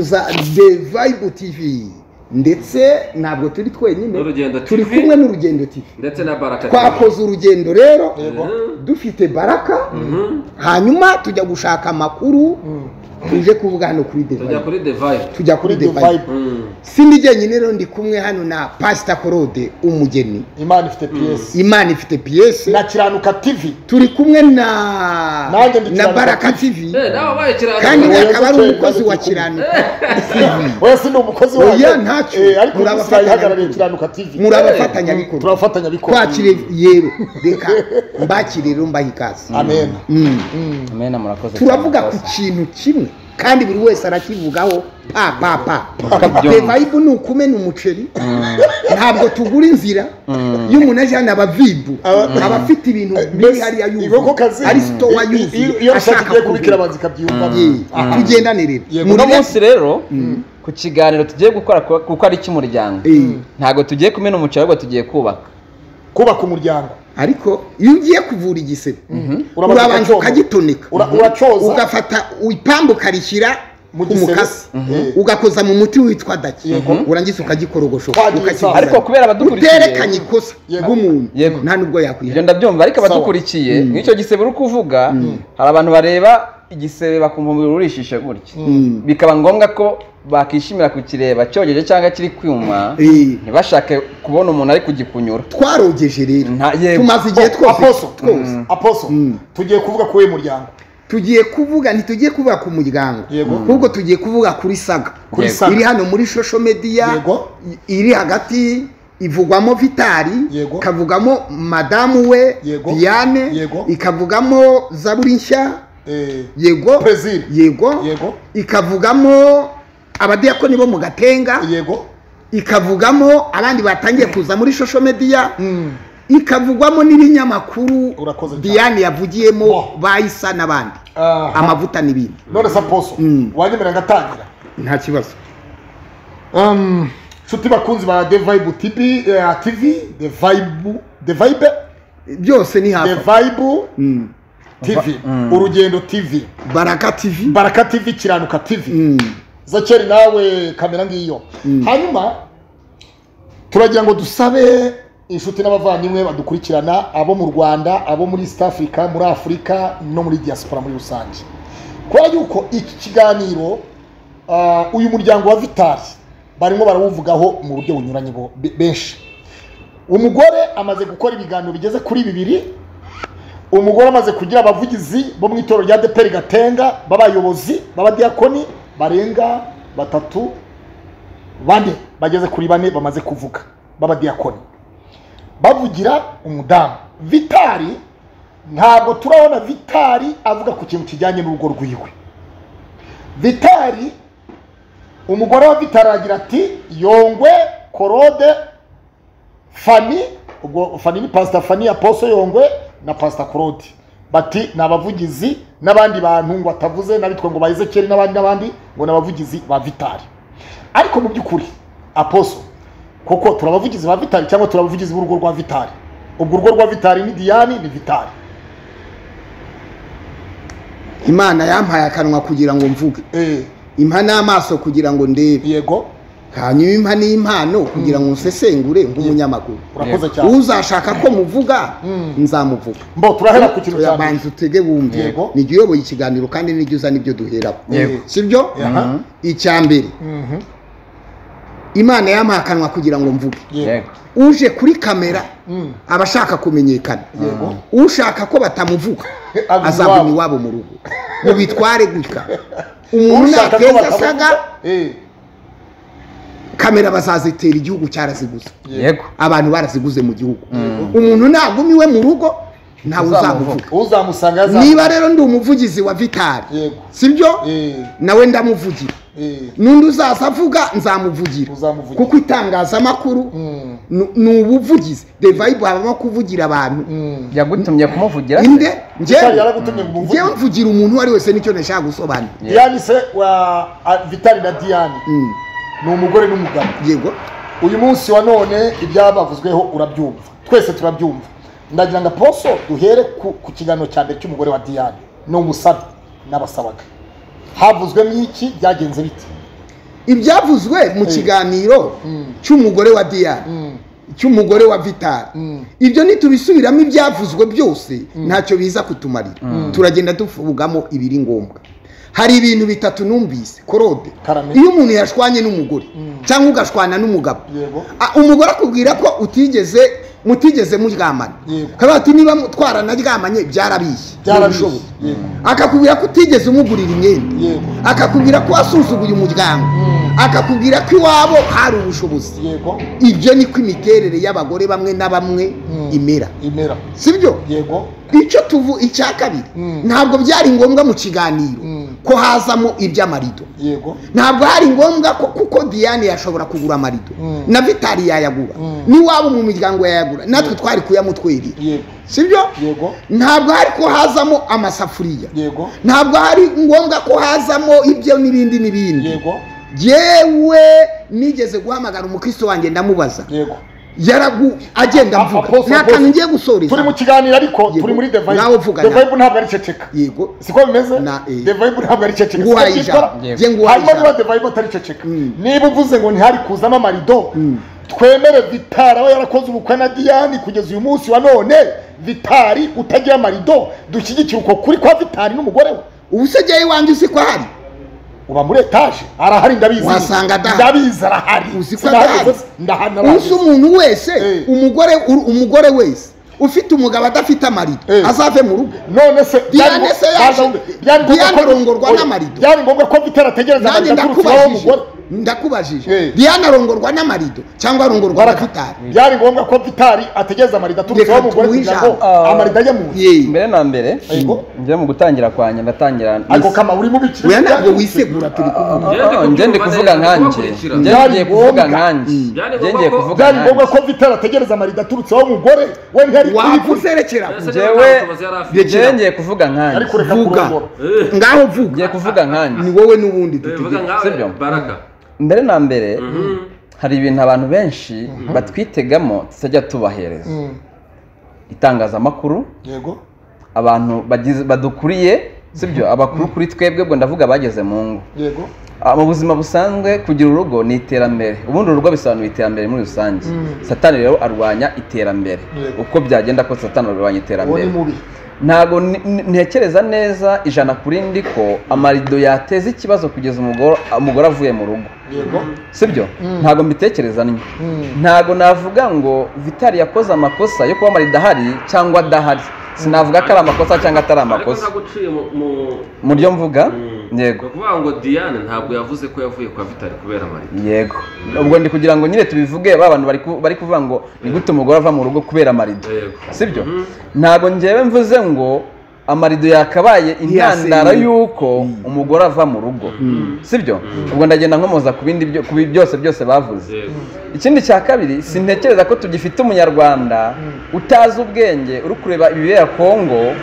za The Vibe TV ndetse ntabwo turi twenyine turi TV. kumwe n'urugendo TV ndetse na baraka twakoze urugendo rero dufite baraka. Mhm. hanyuma tujya gushaka amakuru tuje kuvuga hano kuri The tujya kuri Vibe. Mm. sindi jyenyine rero ndi kumwe hano na Pastor Claude umugeni. Imana ifite piyesi imana ifite piyese na kiranuka tv turi kumwe na na Baraka TV. TV Eh, kandi Oya, akaba ari Oya, umukozi Oya, wa Oya, Kiranuka TV oya si ni umukozi Oya, wayo ntacyo. Eh, ariko Muri ubu abafatanya- ihagarariye kiranuka tv muri abafatanyabikorwa turabafatanyabikorwa twakire yewe. Reka mbakire rero mbaha ikaze amen. Mm. Amena murakoze turavuga ku kintu kimwe. Kandi buri wese arakivugaho pa pa pa. Vibe ni ukumena umuceri ntabwo tugura inzira iyo umuntu aje hano aba vibu. Aba afite ibintu biri hariya kazi ari sitowa yuzuye. ashaka kubikira abanza ikabyiyumva Ye, tugendane rero. Uno munsi rero ku kiganiro tugiye gukora ku- kuko ari icy'umuryango. Eh, ntabwo tugiye kumena umuceri ahubwo tugiye kubaka. Kubaka umuryango. Ariko iyo ugiye kuvura igisebe Urabanza urabanza ukagitonika. Uracoza. Ugafata ipambu ukarishyira ku mukasi. Mhm. ugakoza mu muti witwa daki. Urangiza sawa. ariko kubera abadukurikiye uterekanye ikosa bw'umuntu. Nta nubwo ibyo yakwiha ndabyumva ariko abadukurikiye nk'icyo gisebe uri kuvuga. Hari abantu bareba igisebe bakumva umubiri urishishe gutya bikaba ngombwa ko bakishimira kukireba cyogeje cyangwa kiri kwuma Eh. ntibashake kubona umuntu ari kugikunyura twarogeje rero tumaze igihe twose aposo twose aposo tugiye kuvuga kuri uyu muryango tugiye kuvuga ntitugiye kuvuga ku muryango Yego. ahubwo tugiye kuvuga kuri saga Kuri Yego. Saga. iri hano muri social media Yego. i- iri hagati ivugwamo vitari Yego. ikavugamo madamu we Yego. diane Yego. ikavugamo zaburi nshya yego Brazil. yego Yego. ikavugamo abadiyakoni bo mu gatenga yego. ikavugamo abandi batangiye kuza muri social media Mm. ikavugwamo n'ibinyamakuru diane yavugiyemo bayisa n'abandi. Amavuta n'ibindi. None se aposo Mm. wanyemera ngatangira nta kibazo. Um, nshuti bakunzi ba eh, TV The Vibe The Vibe? Byose ni The hafi Vibe? Mm. TV Urugendo TV baraka tv Baraka TV Kiranuka TV Mm. Zakeri nawe kamera ngiyo. Hanyuma turagira ngo dusabe inshuti n'abavandimwe badukurikirana abo mu Rwanda abo muri East Africa muri Afurika no muri diaspora muri rusange. Kubera yuko iki kiganiro ah, uyu muryango wa Vitali barimo barawuvugaho mu buryo bunyuranye benshi. Umugore amaze gukora ibiganiro bigeze kuri bibiri umugore amaze kugira abavugizi bo mu itorero rya deperi gatenga b'abayobozi b'abadiyakoni barenga batatu bane bageze kuri bane bamaze kuvuga b'abadiyakoni bavugira umudamu. Vitari ntabwo turabona vitari avuga ku kintu kijyanye n'urugo rwiwe. Vitari umugore wa vitari aragira ati yongwe korode fani ubwo fani ni pasita fani ya poso yongwe na pasita claude. Bati ni abavugizi n'abandi bantu ngo atavuze n'abitwa ngo ba ezekeri n'abandi n'abandi ngo ni abavugizi ba vitari ariko mu by'ukuri aposo koko turi abavugizi ba vitari cyangwa turi abavugizi b'urugo rwa vitari ubwo urugo rwa vitari ni diyani ni vitari imana yampaye akanwa kugira ngo mvuge. Eh, impa n'amaso kugira ngo ndebe. Yego. Hanyuma impa n'impano kugira ngo nsesengure nk'umunyamakuru cyane. Uzashaka ko muvuga nzamuvuga. Mbo turahera ku kintu cya banza utege wumve nijya uyoboye ikiganiro kandi nijya uza n'ibyo duheraho sibyo icya mbere. Imana yampaye akanwa kugira ngo mvuge. Uje kuri kamera aba ashaka kumenyekana. Ushaka ko batamuvuga azaguma iwabo. mu rugo. Mubitware gutya. Umuntu batamuvuga, asaga. Eh, kamera bazazitera igihugu cyaraziguze yego. Abantu baraziguze mu gihugu. Umuntu naguma iwe mu rugo ntawe uzamuvuga. niba rero ndi umuvugizi wa vitari sibyo? Eh, nawe ndamuvugira. Eh, n'undi uzaza avuga nzamuvugira. Kuko itangazamakuru mm, ni- ubuvugizi the vibe habamo kuvugira abantu. Mm. yagutumye kumuvugira se? inde? Umuvugire mvugira umuntu uwo ari wese ni cyo nashaka gusobanura. Diane se wa Vitali na Diane. Mm, ni umugore n'umugabo. Yego. Uyu munsi wa none ibyabavuzweho urabyumva. Twese turabyumva. Ndagira ngo aposo duhere ku, kiganiro cya mbere cy'umugore wa Diane. Ni umusabe n'abasabaga. Havuzwemo iki? Byagenze bite? Ibyavuzwe mu Eh. kiganiro Mm. cy'umugore wa diyane Mm. cy'umugore wa vitari ibyo nitubisubiramo ibyavuzwe byose ntacyo biza kutumarira. Turagenda tuvugamo ibiri ngombwa. Hari ibintu bitatu numvise. Korode iyo umuntu yashwanye n'umugore cyangwa ugashwana n'umugabo umugore akubwira ko utigeze mutigeze muryamana. Akavuga ati niba twaranaryamanye byarabishye. Byarabishye. ntibishoboka." Yego. akakubwira ko utigeze umugurira imyenda. Akakubwira ko wasuzuguye umuryango. Akakubwira ko iwabo hari ubushobozi. Ibyo niko imiterere y'abagore bamwe na bamwe Mm. imera. Sibyo icyo tuvu icya kabiri. Mm. ntabwo byari ngombwa mu kiganiro. Mm. Ko hazamo iby'amarido Yego. ntabwo hari ngombwa ko kuko diane yashobora kugura amarido Mm. na vitari yayagura Mm. n'iwabo mu miryango yayagura natwe twari kuyamutwerera Yego. sibyo Yego. ntabwo hari ko hazamo amasafuriya Yego. ntabwo hari ngombwa ko hazamo ibyo n'ibindi n'ibindi Yego. yewe nigeze guhamagara umukristo wanjye ndamubaza Yego. Yaragu agenda A- mvuga. Apostle, nta kantu Apostle. ngiye gusoreza turi mu kiganiro ariko turi muri vibe. Nawe vuga the nawe. vibe ntabwo ari ceceka. Yego. Siko bimeze? Na, eh. ntabwo ari ceceka. Siko ijambo. hanyuma niba vibe atari ceceka. Mm. niba uvuze ngo ntihari kuzamo amarido Mm. twemere vitari aba yarakoze ubukwe na diyani kugeza uyu munsi wa none. Vitari utagira amarido dushyigikire uko kuri kwa vitari n'umugore we. Ubu se iwanjye uzi ko ahari. Uba muri etaje arahari ndabizi. Wasanga ndabizi arahari. Uzi ko Sinahageze, adahari. uzi umuntu wese? Eh. umugore umugore wese? Ufite umugabo adafite amarido? Eh. azave mu rugo? None se Diane se yaje- Diane arongorwa n'amarido. byari ngombwa ko vitari ategereza amarido aturutse ndakubajije w'umugore ndakubajije. Eh. diane arongorwa n'amarido cyangwa arongorwa na vitari byari ngombwa ko vitari ategereza amarido aturutse Reka iwabo w'umugore tumuhe kugira ngo ijambo. amarido ajye mu nzu. Ye. mbere na mbere njye mu gutangira kwanjye ndatangira ariko kama uri mubikira oya ntabwo wisegura turi kuvuga Ah, njye ndi kuvuga nkanjye njye. ngiye kuvuga nkanjye njye. Ngombwa ngiye kuvuga byari ngombwa ko vitari ategereza amarido aturutse iwabo w'umugore we ntiyari wakuzerekera njyewe njye ngiye kuvuga nkanjye ariko reka vuga. kurongora. Ngaho vuga. Ngiye kuvuga nkanjye ni wowe n'ubundi dutegeka nkawe Sibyo? baraka. Mbere na mbere hari ibintu abantu benshi batwitegamo tutajya tubahereza. Mm, itangazamakuru yego. abantu badukuriye sibyo? Abakuru kuri twebwe ubwo ndavuga bageze mu ngo. Yego. Ah, mu buzima busanzwe kugira urugo ni iterambere. Ubundi urugo bisobanura iterambere muri rusange. Mm. satani rero arwanya iterambere. Uko byagenda kose satani arwanya iterambere. Ntabwo ntekereza neza ijana kuri ndi ko amarido yateza ikibazo kugeza umugore avuye mu rugo. Yego. Sibyo? Mm. ntabwo mbitekereza ntyo Mm. ntabwo navuga ngo vitari yakoze amakosa yo kuba amarido ahari cyangwa adahari. Sinavuga ko ari amakosa cyangwa atari amakosa. mu byo mvuga? Mm. Yego. Ukuvuga ngo diane ntabwo yavuze ko yavuye kwa vitari kubera amarira yego. Ubwo ndi kugira ngo nyine tubivuge ba bantu bari ku- bari kuvuga ngo ni gute umugore ava mu rugo kubera amarido yego. Sibyo? Mhm. ntabwo ngewe mvuze ngo amarido yakabaye intandaro y'uko umugore ava mu rugo. Sibyo? Ubwo ndagenda nkomoza ku bindi byose byose bavuze. Yego. Ikindi cya kabiri sintekereza ko tugifite umunyarwanda utazi ubwenge uri kureba ibibera kongo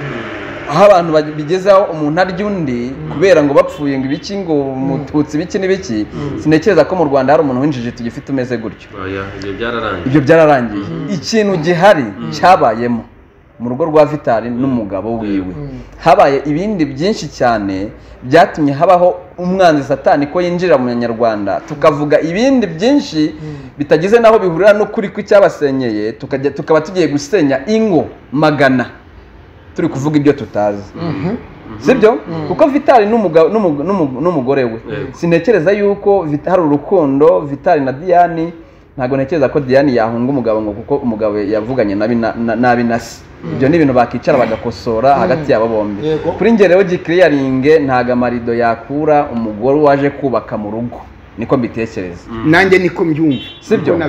aho abantu bigezeho umuntu arya undi kubera ngo bapfuye ngo ibiki ngo mututsi ibiki n'ibiki sintekereza ko mu rwanda hari umuntu w'injiji tugifite umeze gutyo. Oya ibyo byararangiye. Byararangiye. Ikintu gihari cyabayemo mu rugo rwa vitari n'umugabo wiwe. Habaye ibindi byinshi cyane byatumye habaho umwanzi satani ko yinjira mu banyarwanda tukavuga ibindi byinshi bitagize n'aho bihurira n'ukuri kw'icyabasenyeye tukaba tugiye gusenya ingo magana. Turi kuvuga ibyo tutazi. Sibyo kuko vitari n'umuga- n'umu- n'umu- n'umugore we. Yego. sintekereza yuko hari urukundo vitari na diyani ntabwo ntekereza ko diyani yahunga umugabo ngo kuko umugabo yavuganye nabi na- se ibyo ni ibintu bakicara bagakosora hagati yabo bombi. Kuri njye rero gikiriyaringe ntabwo amarido yakura umugore waje kubaka mu rugo. Niko mbitekereza. Nanjye niko mbyumva. Sibyo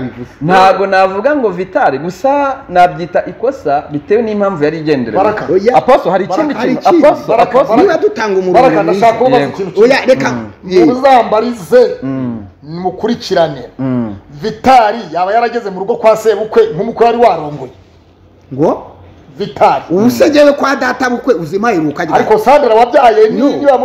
ntabwo navuga ngo vitari gusa nabyita ikosa bitewe n'impamvu yari igenderewe aposo hari ikindi kintu? aposo Baraka, aposo niba dutanga umurongo baraka ndashaka mwiza kubaza ikintu kimwe. Oya reka. Ye. muzambarize. Mm, mukurikirane mm. vitari yaba yarageze mu rugo kwa sebukwe nk'umukwe wari warongoye. Ngo? Vitari ubu se jyewe kwa data bukwe uzima iruka rya ariko sandra wabyaye niba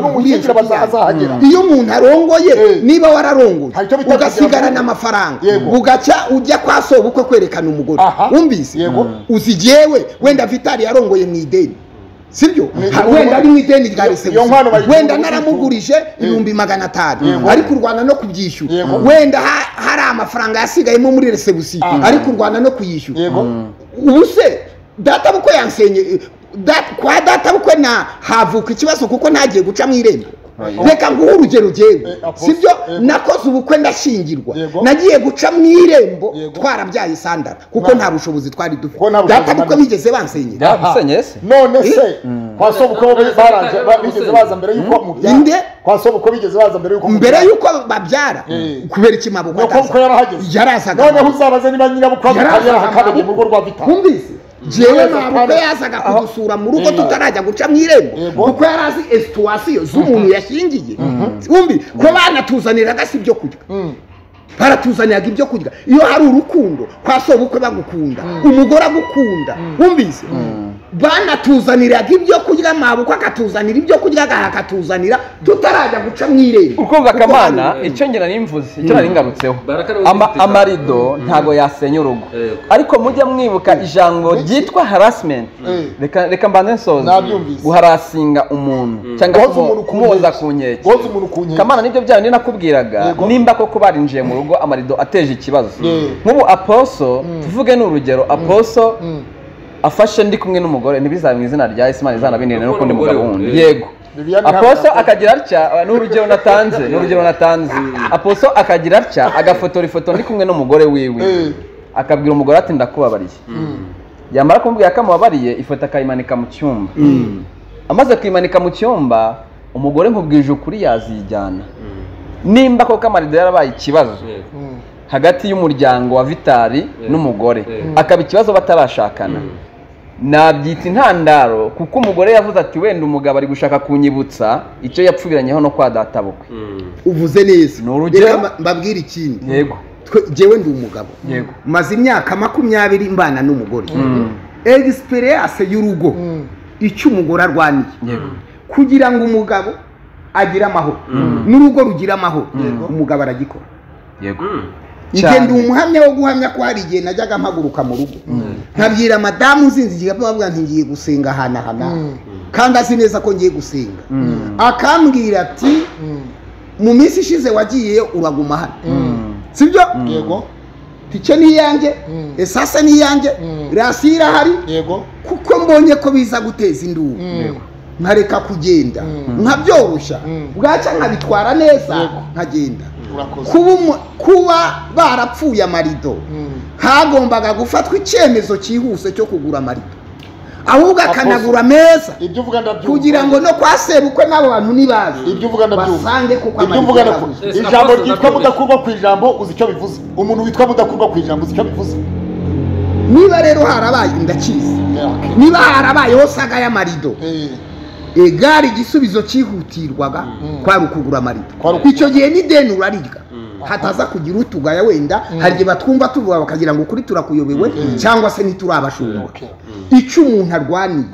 n'umushyingira bazahagera iyo umuntu arongoye Eh. niba wararongoye ugasigarana amafaranga Yego. ugacya ujya kwa sobukwe kwerekana umugore. Wumvise? Yego. uzi jyewe wenda vitari yarongoye mu ideni. Sibyo? Wenda ari mu ideni rya iyo- resebusiyo wenda naramugurije ibihumbi magana atanu. Ari kurwana no kubyishyura. Yego. wenda ha- hari amafaranga yasigayemo muri resebusiyo Aha. ari kurwana no kuyishyura. Ubu se data bukwe yansenye da- kwa data bukwe na havuka ikibazo kuko ntagiye guca mu irembo. Reka nguhe urugero Eh, Apostle, sibyo? nakoze ubukwe ndashingirwa. Nagiye guca mu irembo Yego. twarabyaye isandara kuko Nta- bushobozi twari dufite. Kuko nta bushobozi data bukwe bigeze bansenyera none se. Kwa sobukwe baranje ba- bigeze baza mbere yuko mubyara. Inde? kwa sobukwe bigeze baza mbere yuko mbere mubyara. y'uko babyara? Eh. kubera iki mabukwe yarazaga noneho uzabaze niba nyirabukwe yarahakabanye mu rugo rwa vita. Wumvise? Jewe kandi- yazaga kudusura mu rugo tutarajya guca mu irembo kuko yari azi esituwasiyo z'umuntu yashingiye wumvi ko banatuzaniraga si ibyo kurya Mm. baratuzaniraga ibyo kurya iyo hari urukundo kwa sobukwe bagukunda umugore agukunda wumvise banatuzaniraga ibyo kurya mabukwe akatuzanira ibyo kurya agaha akatuzanira tutarajya guca mu irembo. Ukumva Kuko akamana hari- icyo ngira nimvuze icyo nari ngarutseho. Ama- uzifite amarido ntago yasenya urugo. Yego. ariko mujya mwibuka ijambo ryitwa harassment. Eh. reka reka mbanze nsoze. Nabyumvise. guharasinga umuntu. Cyangwa kumuhoza ku nkeke kamana ni byo byawe nakubwiraga. Yego. nimba koko barinjiye mu rugo amarido ateje ikibazo. Nk'ubu aposo tuvuge ni urugero aposo. Afashe ndi kumwe n'umugore ntibizabe mu izina rya Yesu Imana izanabinire Kuko n'ukundi mugabo wundi yego. Aposo akagira atya? Ni urugero natanze ni urugero natanze. Aposo akagira atya? Agafotora ifoto ndi kumwe n'umugore wiwe. Akabwira umugore ati ndakubabariye. Yamara kumubwira ko amubabariye ifoto akayimanika mu cyumba. Amaze kuyimanika mu cyumba umugore nkubwije ukuri yazijyana. Nimba koko amarido yarabaye ikibazo hagati y'umuryango wa vitari n'umugore akaba ikibazo batarashakana. Nabyita intandaro kuko umugore yavuze ati wenda umugabo ari gushaka kunyibutsa icyo yapfubiranyeho no kwa databukwe Mm. uvuze neza. Ni urugero? Reka mba- mbabwire ikindi. Yego. Jewe ndi umugabo. Yego. maze imyaka makumyabiri mbana n'umugore. Mm. egisiperiyanse y'urugo. Mm. icyo umugore arwaniye. Yego. Kugira ngo umugabo agire amahoro. N'urugo rugira amahoro. Umugabo aragikora. Yego. Mm. njye ndi umuhamya wo guhamya ko hari igihe najyaga mpaguruka mu rugo. Nkabwira madamu nzinzi igihe bavuga nti ngiye gusenga ahantu aha n'aha kandi azi neza ko ngiye gusenga. Akambwira ati Mm. mu minsi ishize wagiyeyo uraguma hano. Mm. sibyo yego. Tike ni iyanjye Mm. esase ni iyanjye Mm. rasiyo irahari yego. Kuko mbonye ko biza guteza induru. Mm. nkareka kugenda. Mm. nkabyoroshya. Mm. bwacya nkabitwara neza nkagenda. Kuba barapfuye amarido Mm. hagombaga gufatwa icyemezo cyihuse cyo kugura amarido. Ahubwo akanagura meza ibyo uvuga ndabyumva. Kugira ngo no kwa sebukwe n'abo bantu nibazi ibyo uvuga ndabyumva. Basange kuko amarido ijambo ryitwa mudakurwa ku ijambo uzi icyo bivuze. Umuntu witwa mudakurwa ku ijambo uzi icyo bivuze. Niba rero harabaye ndakizi niba harabayeho saga y'amarido Eh, egare igisubizo cyihutirwaga kwari ukugura amarido Kwari ukugura. icyo gihe n'ideni urarirya hataza kugira utugaya wenda hari igihe batwumva tuvuga bakagira ngo ukuri turakuyobewe cyangwa se ntiturabashumba okay. icyo umuntu arwaniye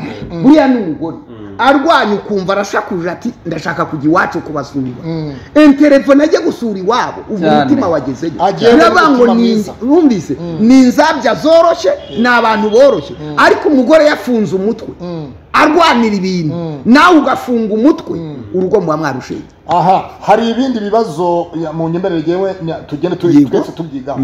buriya ni umugore. Arwanya ukumva arashakuje ati ndashaka kujya iwacu kubasura. Mm. interefone ajye gusura iwabo ubu umutima wagezeyo. Ngo ni mwiza. wumvise ni inzabya zoroshye ni abantu boroshye. Ariko umugore yafunze umutwe Mm. arwanira ibintu. Mm. nawe ugafunga umutwe urugo muba mwarushenye aha hari ibindi bibazo ya- mu nyemerere yewe tugende twese tubyigaho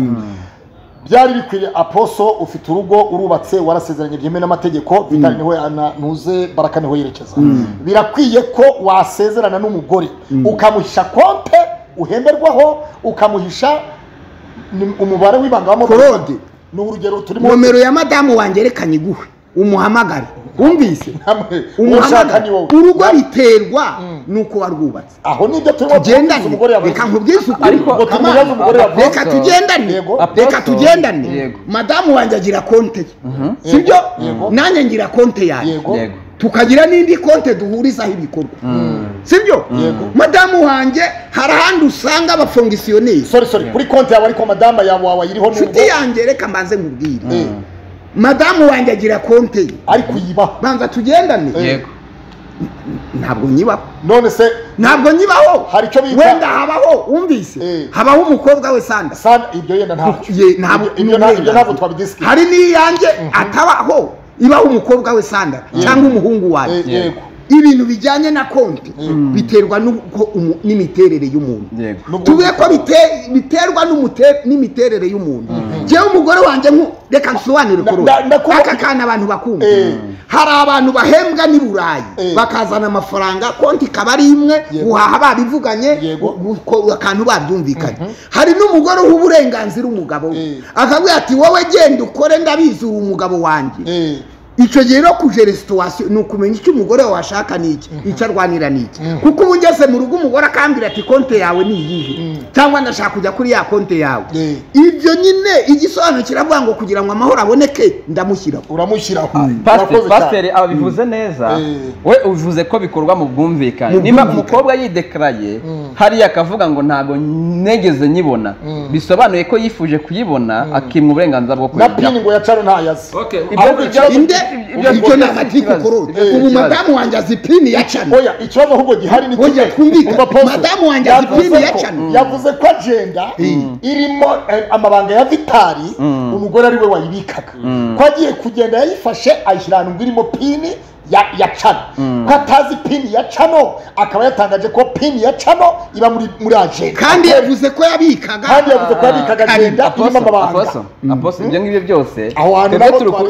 byari bikwiriye aposo ufite urugo urubatse warasezeranye byemewe n'amategeko vitali ni ho ana- ntuze baraka ni ho yerekeza. Birakwiye ko wasezerana n'umugore. Ukamuhisha konte uhemberwaho ukamuhisha umubare w'ibanga w'amafaranga ni urugero turimo nomero ya madamu wanjye reka nyiguhe. Umuhamagare. Wumvise? Umuhamagare. urugo riterwa nuko warwubatse aho ni byo turimo tugendane. reka nkubwize ukuri reka tugendane. Reka tugendane. madamu wanjye agira konte. Ye sibyo Yego. nanjye ngira konte yego. Tukagira n'indi konte duhurizaho ibikorwa. Sibyo Yego. madamu wanjye hari ahandi usanga abafongisiyoneri sorry sorry. Kuri konti yawe ariko madama yawe wawe ayiriho nubwo nshuti yanjye reka mbanze nkubwire. Eh, madamu wanjye agira konte. Ye ari kuyibaho banza tugendane. Yego. Ntabwo nyibaho none se ntabwo nyibaho. Hari icyo bita- wenda habaho. Wumvise? Eh. habaho umukobwa we sanda sana ibyo yenda ntacyo Ye, ntabwo- Ibyo- ibyo nta- ibyo ntabwo twabidisikira hari n'iyanjye atabaho. Ibaho umukobwa we sandara cyangwa umuhungu wanjye. Eh, yego. Ibintu bijyanye na konti biterwa n'uko umu- n'imiterere y'umuntu. Tuvuge ko bite- biterwa n'imiterere y'umuntu. Njyewe umugore wanjye reka nsobanure kuri aka kana abantu bakumva. Eh. hari abantu bahembwa n'i burayi. Eh. bakazana amafaranga konti ikaba ari imwe guhaha babivuganye akantu babyumvikanye. Hari n'umugore uha uburenganzira umugabo we. Eh. akabwira ati wowe genda ukore ndabizi uri umugabo wanjye. Icyo gihe no kujera situwasiyo ni ukumenya icyo umugore wawe ashaka ni iki icyo arwanira ni iki. Kuko uba ugeze mu rugo umugore akambwira ati konti yawe ni iyihe? Cyangwa ndashaka kujya kuri ya konti yawe. Ibyo nyine igisobanuro kiravuga ngo kugira ngo amahoro aboneke ndamushyiraho uramushyiraho pasiteri cyane. pasiteri abivuze neza. Eh. we ubivuze ko bikorwa mu bwumvikane. Niba umukobwa yidekaraye hariya akavuga ngo ntabwo negeze nyibona. Bisobanuye ko yifuje kuyibona akimwa uburenganzira bwo na kuyijyaho pini ngo yacaro ntayazi. Okay, Ibyo ngibyo- ibyo- ni amatiku ubu ikibazo. madamu wanjye azi pini ya cana oya ikibazo ahubwo gihari ni Oya, twumvikane. Madamu wanjye azi Yavuze pini ya ko- cana. yavuze ko agenda irimo eh, amabanga ya vitari umugore ari we wayibikaga. Ko agiye kugenda yayifashe ayishyira ahantu ngo irimo pini ya cano ko atazi pini ya cano akaba yatangaje ko pini ya cano iba muri agenda. Kandi yavuze ko yabikaga. Kandi yavuze ko yabikaga agenda irimo amabanga. Aposo aposo ibyo ngibyo byose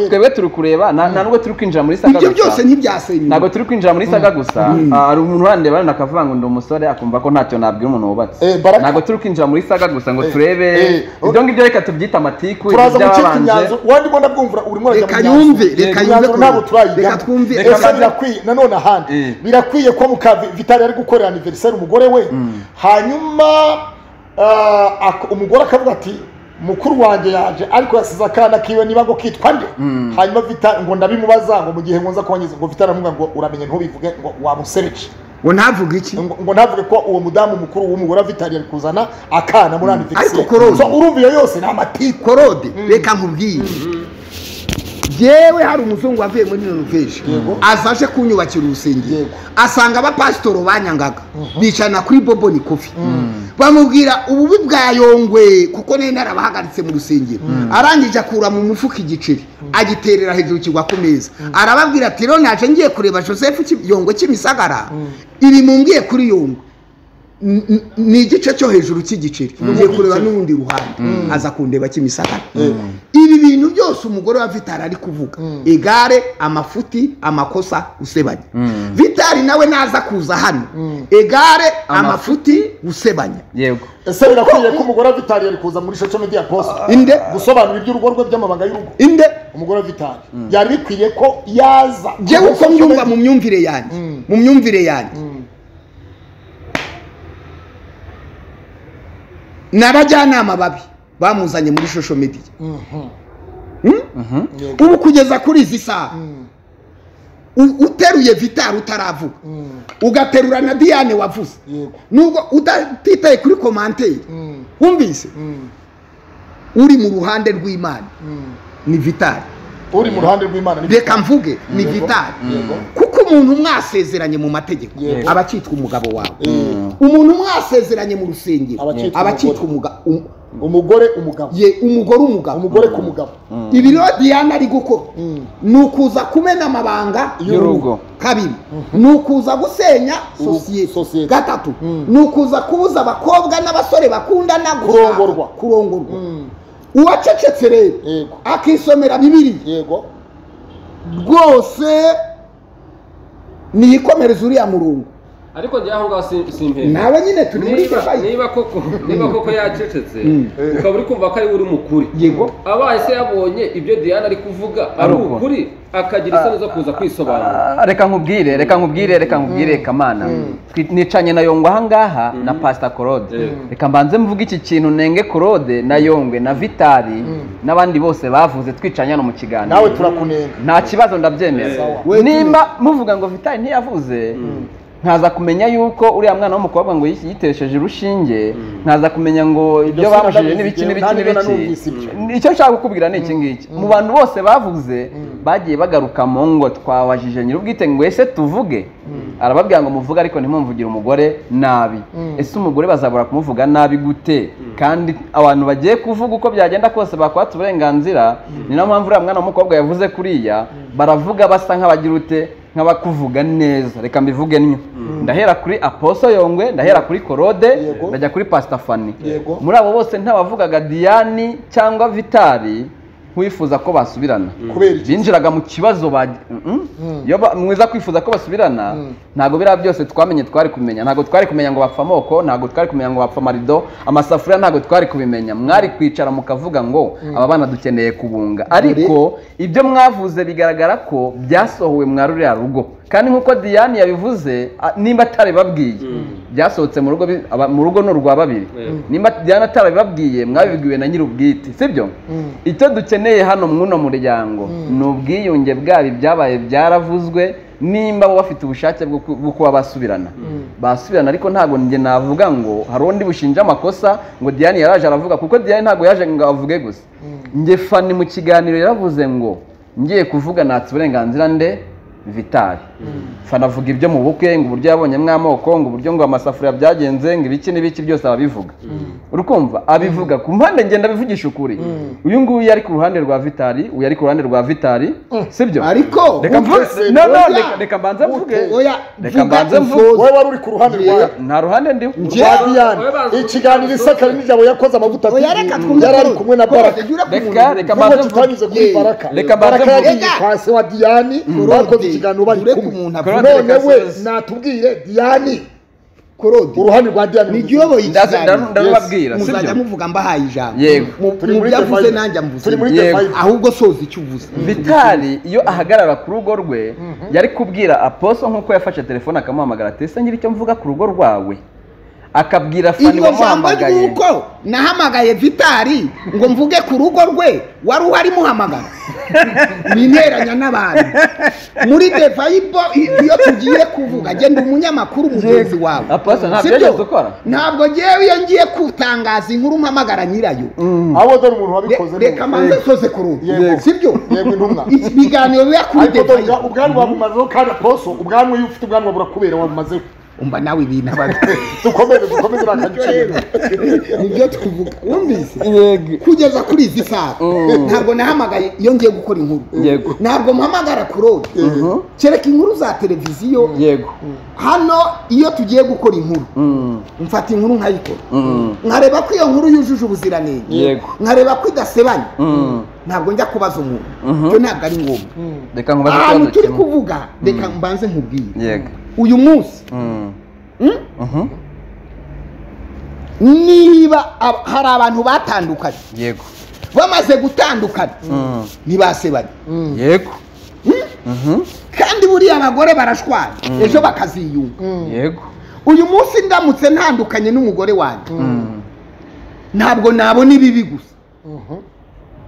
twebwe turi kureba nta nta nubwo turi kwinjira muri saga ibyo gusa byose ntibyasenyuka ntabwo turi kwinjira muri saga gusa Ah, hari umuntu urandeba wenda akavuga ngo ndi umusore akumva ko ntacyo nabwira umuntu wubatse. Eh, ntabwo turi kwinjira muri saga gusa ngo Eh, turebe. eh, ibyo ngibyo reka tubyite amatiku turaza gucika imyanzuro uwandi mbona bwumvira urimo urajya mu reka myanzuro. yumve reka yumve ntabwo reka nanone ahandi. Eh. birakwiye ko muka vitali ari gukorera aniveriseri umugore we. Hanyuma ah, umugore akavuga ati mukuru wanjye yaje ariko yasize akana kiwe niba ngo kitwa nde? Hanyuma vitali ngo ndabimubaza ngo mu gihe nkunza kubanyuze ngo vitali aramubwira ngo uramenye ntubivuge ngo wamusereje. Ngo ntavuge iki? Ngo ntavuge ko uwo mudamu mukuru w'umugore wa vitali yari kuzana akana muri aniveriseri Ariko Korode- so urumva iyo yose ni amatiku. Korode. Reka nkubwire. Yewe hari umuzungu wavuye muri noruveje aza aje kunyubakira urusengero asanga abapasitoro banyangaga. Bicana kuri bobo ni kofi. Bamubwira ububi bwa yongwe kuko nari narabahagaritse mu rusengero. Arangije akura mu mufuka igiceri. Agiterera hejuru kigwa ku meza. Arababwira ati rero naje ngiye kureba joseph yongwe kimisagara. Ibi mumbwiye kuri yongwe. Ni igice cyo hejuru cy'igiceri. Ngiye kureba n'urundi ruhande. Aza kundeba kimisagara. Ibi bintu byose umugore wa vitari ari kuvuga. Egare amafuti amakosa gusebanya vitari nawe naza kuza hano. Egare amafuti gusebanya yego. Ese birakwiye ko umugore wa vitali yari kuza muri social media post? Inde? Gusobanura iby'urugo rwe by'amabanga y'urugo. Inde? Umugore wa vitali. Byari bikwiriye ko yaza njyewe uko mbyumva mu myumvire yanjye. Mu myumvire yanjye. Ni abajyanama babi bamuzanye muri shosho mediya ubu kugeza kuri izi saha u- uteruye vitari utaravuga ugaterura na diane wavuze. Nubwo utitaye kuri komanteri wumvise? Uri mu ruhande rw'imana. Ni vitari uri mu ruhande rw'imana reka mvuge ni vitari kuko umuntu mwasezeranye mu mategeko aba akitwa umugabo wawe. Eh, umuntu mwasezeranye mu rusengero Aba akitwa umugore. um- umugore umugabo. Ye umugore umugabo. Umugore ku mugabo. Ibi rero diana ari gukora. Mm. ni ukuza kumena amabanga y'urugo kabiri. Ni ukuza gusenya sosiyete. gatatu. Mm. ni ukuza kubuza abakobwa n'abasore bakundana Kurongorwa. kurongorwa. Mm, uwacecetse rero akisomera bibiriya yego. Rwose niyikomereza uriya murongo ariko njye aho ngaho si- simpera nawe nyine turi muri niba fayi niba koko niba koko yacecetse Mm. ukaba uri kumva ko ari we uri mu kuri yego. Abaye se yabonye ibyo diana ari kuvuga ari ukuri akagira isoni zo kuza kwisobanura. Ah, reka nkubwire reka nkubwire reka nkubwire kamana Twi- nicanye na yongwe ahangaha na pasita korode reka mbanze mvuge iki kintu nenge korode na yongwe na vitari n'abandi bose bavuze twicanye hano mu kiganiro. Nawe turakunenga. Nta kibazo. We nimba muvuga ngo vitari ntiyavuze nkaza kumenya yuko uriya mwana w'umukobwa ngo yitesheje urushinge. Nkaza kumenya ngo ibyo bamujije n'ibiki n'ibiki n'ibiki. ibyo. icyo nshaka kukubwira ni iki ngiki. Mu bantu bose bavuze bagiye bagaruka mu ngo twabajije nyir'ubwite ngo ese tuvuge? Arababwira ngo muvuge ariko ntimumvugire umugore nabi. Ese umugore bazabura kumuvuga nabi gute? Kandi abantu bagiye kuvuga uko byagenda kose bakwatse uburenganzira ni na yo mpamvu uriya mwana w'umukobwa yavuze kuriya baravuga basa nk'abagira ute nk'abakuvuga neza. Reka mbivuge nnyo ndahera kuri aposo yongwe ndahera kuri korode ndajya kuri pasita fani Yego. muri abo bose ntawavugaga diyani cyangwa vitari nk'uwifuza ko basubirana. Iki? Binjiraga mu kibazo ba- mwiza kwifuza ko basubirana ntabwo biriya byose twamenye twari kumenya. Ntabwo twari kumenya ngo bapfa amoko ntabwo twari kumenya ngo bapfa amarido amasafuriya ntabwo twari kubimenya. Mwari kwicara mukavuga ngo aba bana dukeneye kubunga. Ariko ibyo mwavuze bigaragara ko byasohowe mwa ruriya rugo. Kandi nk'uko Diane yabivuze nimba atarabibabwiye byasohotse mu rugo ni urwa babiri. Nimba Diane atarabibabwiye mwabibwiwe na nyir'ubwite sibyo? Icyo dukeneye hano mw'uno muryango ni ubwiyunge bwabo ibyabaye byaravuzwe nimba bo bafite ubushake bwo kuba basubirana. Basubirana ariko ntabwo njye navuga ngo hari undi bushinja amakosa ngo Diane yaraje aravuga kuko Diane ntabwo yaje ngo avuge gusa. Njye fani mu kiganiro yaravuze ngo ngiye kuvuga natse uburenganzira nde? Vitari fana avuga ibyo mu bukwe ngo uburyo yabonyemo amoko ngo uburyo ngo amasafuriya byagenze ngo ibiki n'ibiki byose ababivuga. Urukumva abivuga ku mpande ngenda abivugisha ukuri. Uyu nguyu yari ku ruhande rwa vitari uyu yari ku ruhande rwa vitari sibyo? Ariko reka mbanze mvuge. oya Reka mbanze mvuge. wowe wari uri ku ruhande rwa nta ruhande ndiho rwa banza ikiganiro usoze. isaka n'ijabo yakoze amavuta oya reka twumve yari ari kumwe na baraka. Reka, reka mbanze mvuge. baraka Reka mbanze baraka mvuge. yagiye kwa se wa Diane bakoze ikiganiro bari Dure ku kumwe. muntu Korode, avuga. none we natubwire Diane korode uruhande rwa Diane ni iyoboye Ndaza- ikiganiro. muzajya muvuga mbahaye ijambo. Mu- byo avuze nanjye mvuze. Turi muri Yego. The Five. ahubwo soza icyo uvuze. Vitari iyo ahagarara ku rugo rwe yari kubwira aposo nk'uko yafashe telefone akamuhamagara ati ese ngira icyo mvuga ku rugo rwawe? Akabwira fani iryo jambo wamuhamagaye. ry'uko nahamagaye vitari ngo mvuge ku rugo rwe wari uhari muhamagara ninteranya n'abantu. Muri devayibo iyo tugiye kuvuga genda umunyamakuru mugenzi wawe. Ukora ntabwo ngewe iyo ngiye gutangaza inkuru mpamagara nyirayo. Wabikoze reka manze soze ku rundi Yego. sibyo Yego, intumwa. Iki biganiro biba kuri devayibo ubwanwa bumazeho kandi aposo ubwanwa iyo ufite ubwanwa burakubera wabumazeho umva nawe ibintu aba dukomeze dukomeze nibyo tuvuga wumvise kugeza kuri izi saha ntabwo nahamagaye iyo ngiye gukora inkuru. Yego. ntabwo mpamagara kurode kereka inkuru za televiziyo. Yego. Hano iyo tugiye gukora inkuru. Mm, mfata inkuru nkayikora. Mm, nkareba ko iyo nkuru yujuje ubuziranenge. Yego. nkareba ko idasebanya. Mm. ntabwo njya kubaza umuntu. Mhm. ibyo ntabwo ari ngombwa. Reka nkubaze ahantu turi kuvuga reka mbanze nkubwire. Yego uyu munsi. Mm, mm, mhm. niba hari abantu batandukanye yego. bamaze gutandukana Mm, ntibasebanye yego. Mhm, kandi buriya abagore barashwana ejo bakaziyunga. Yego. Uyu munsi ndamutse ntandukanye n'umugore wanjye. Mm, ntabwo nabona ibibi gusa.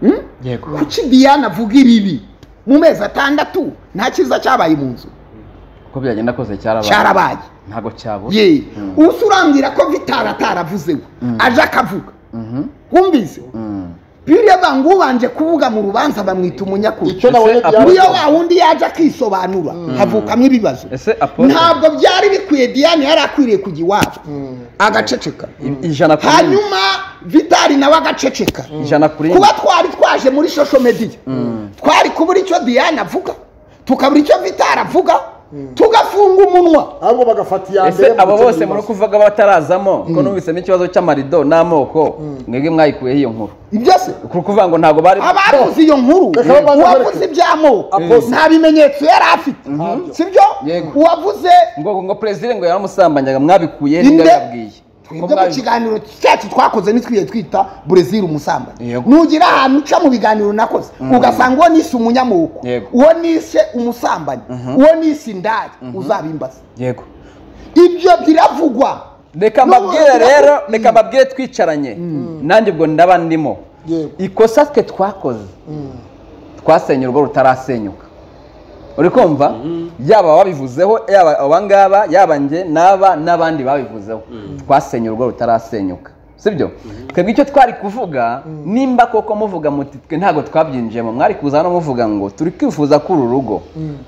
Hmm? yego. Kuki diana avuga ibibi? Mu mezi atandatu nta cyiza cyabaye mu nzu. Uko byagenda kose cyarabaye? Cyarabaye. Ntabwo cyabura ye. Usa urambwira ko vitari ataravuze we aje akavuga. Mhm, wumvise mm. biriya banga ubanje kuvuga mu rubanza bamwita umunyakuri. icyo nabonye Ese Diane iyo wa wundi yaje akisobanura havukamo ibibazo. Ntabwo byari bikwiye diane yari akwiriye kujya iwabo. Agaceceka. Ijana kuri rimwe hanyuma vitari nawe agaceceka. Ijana kuri kuba twari twaje muri shosho mediya twari kubura icyo diane avuga. Tukabura icyo vitari avuga. Tugafunga umunwa. Ahubwo bagafata iya mbere abo bose muri kuvuga batarazamo ko numvisemo ikibazo cy'amarido n'amoko? Mwebwe mwayikuyeho iyo nkuru. Ibyo se? Kuri kuvuga ngo ntabwo bari abavuze iyo nkuru. Uwavuze iby'amoko. Nta bimenyetso yari afite. Sibyo? Yego. uwavuze ngo ngo perezida ngo yaramusambanyaga mwabikuye ni byo yabwiye. Twebwe mu kiganiro cyacu twakoze nitwiye twita burezili umusambanyi nugira ahantu uca mu biganiro nakoze. Ugasanga uwo nise umunyamoko uwo nise umusambanyi uwo nise indaya uzabimbaza. Yego. Ibyo biravugwa. Reka mbabwire rero reka mbabwire twicaranye. Nanjye ubwo ndaba ndimo. Ikosa twe twakoze. Twasenye urugo rutarasenyuka. Uri kumva? Yaba ababivuzeho yaba abangaba yaba njye n'aba n'abandi babivuzeho. Twasenye urugo rutarasenyuka. Sibyo? Twebwe icyo twari kuvuga nimba koko muvuga muti twe ntabwo twabyinjiyemo. Mwari kuza hano muvuga ngo turi kwifuza ko uru rugo.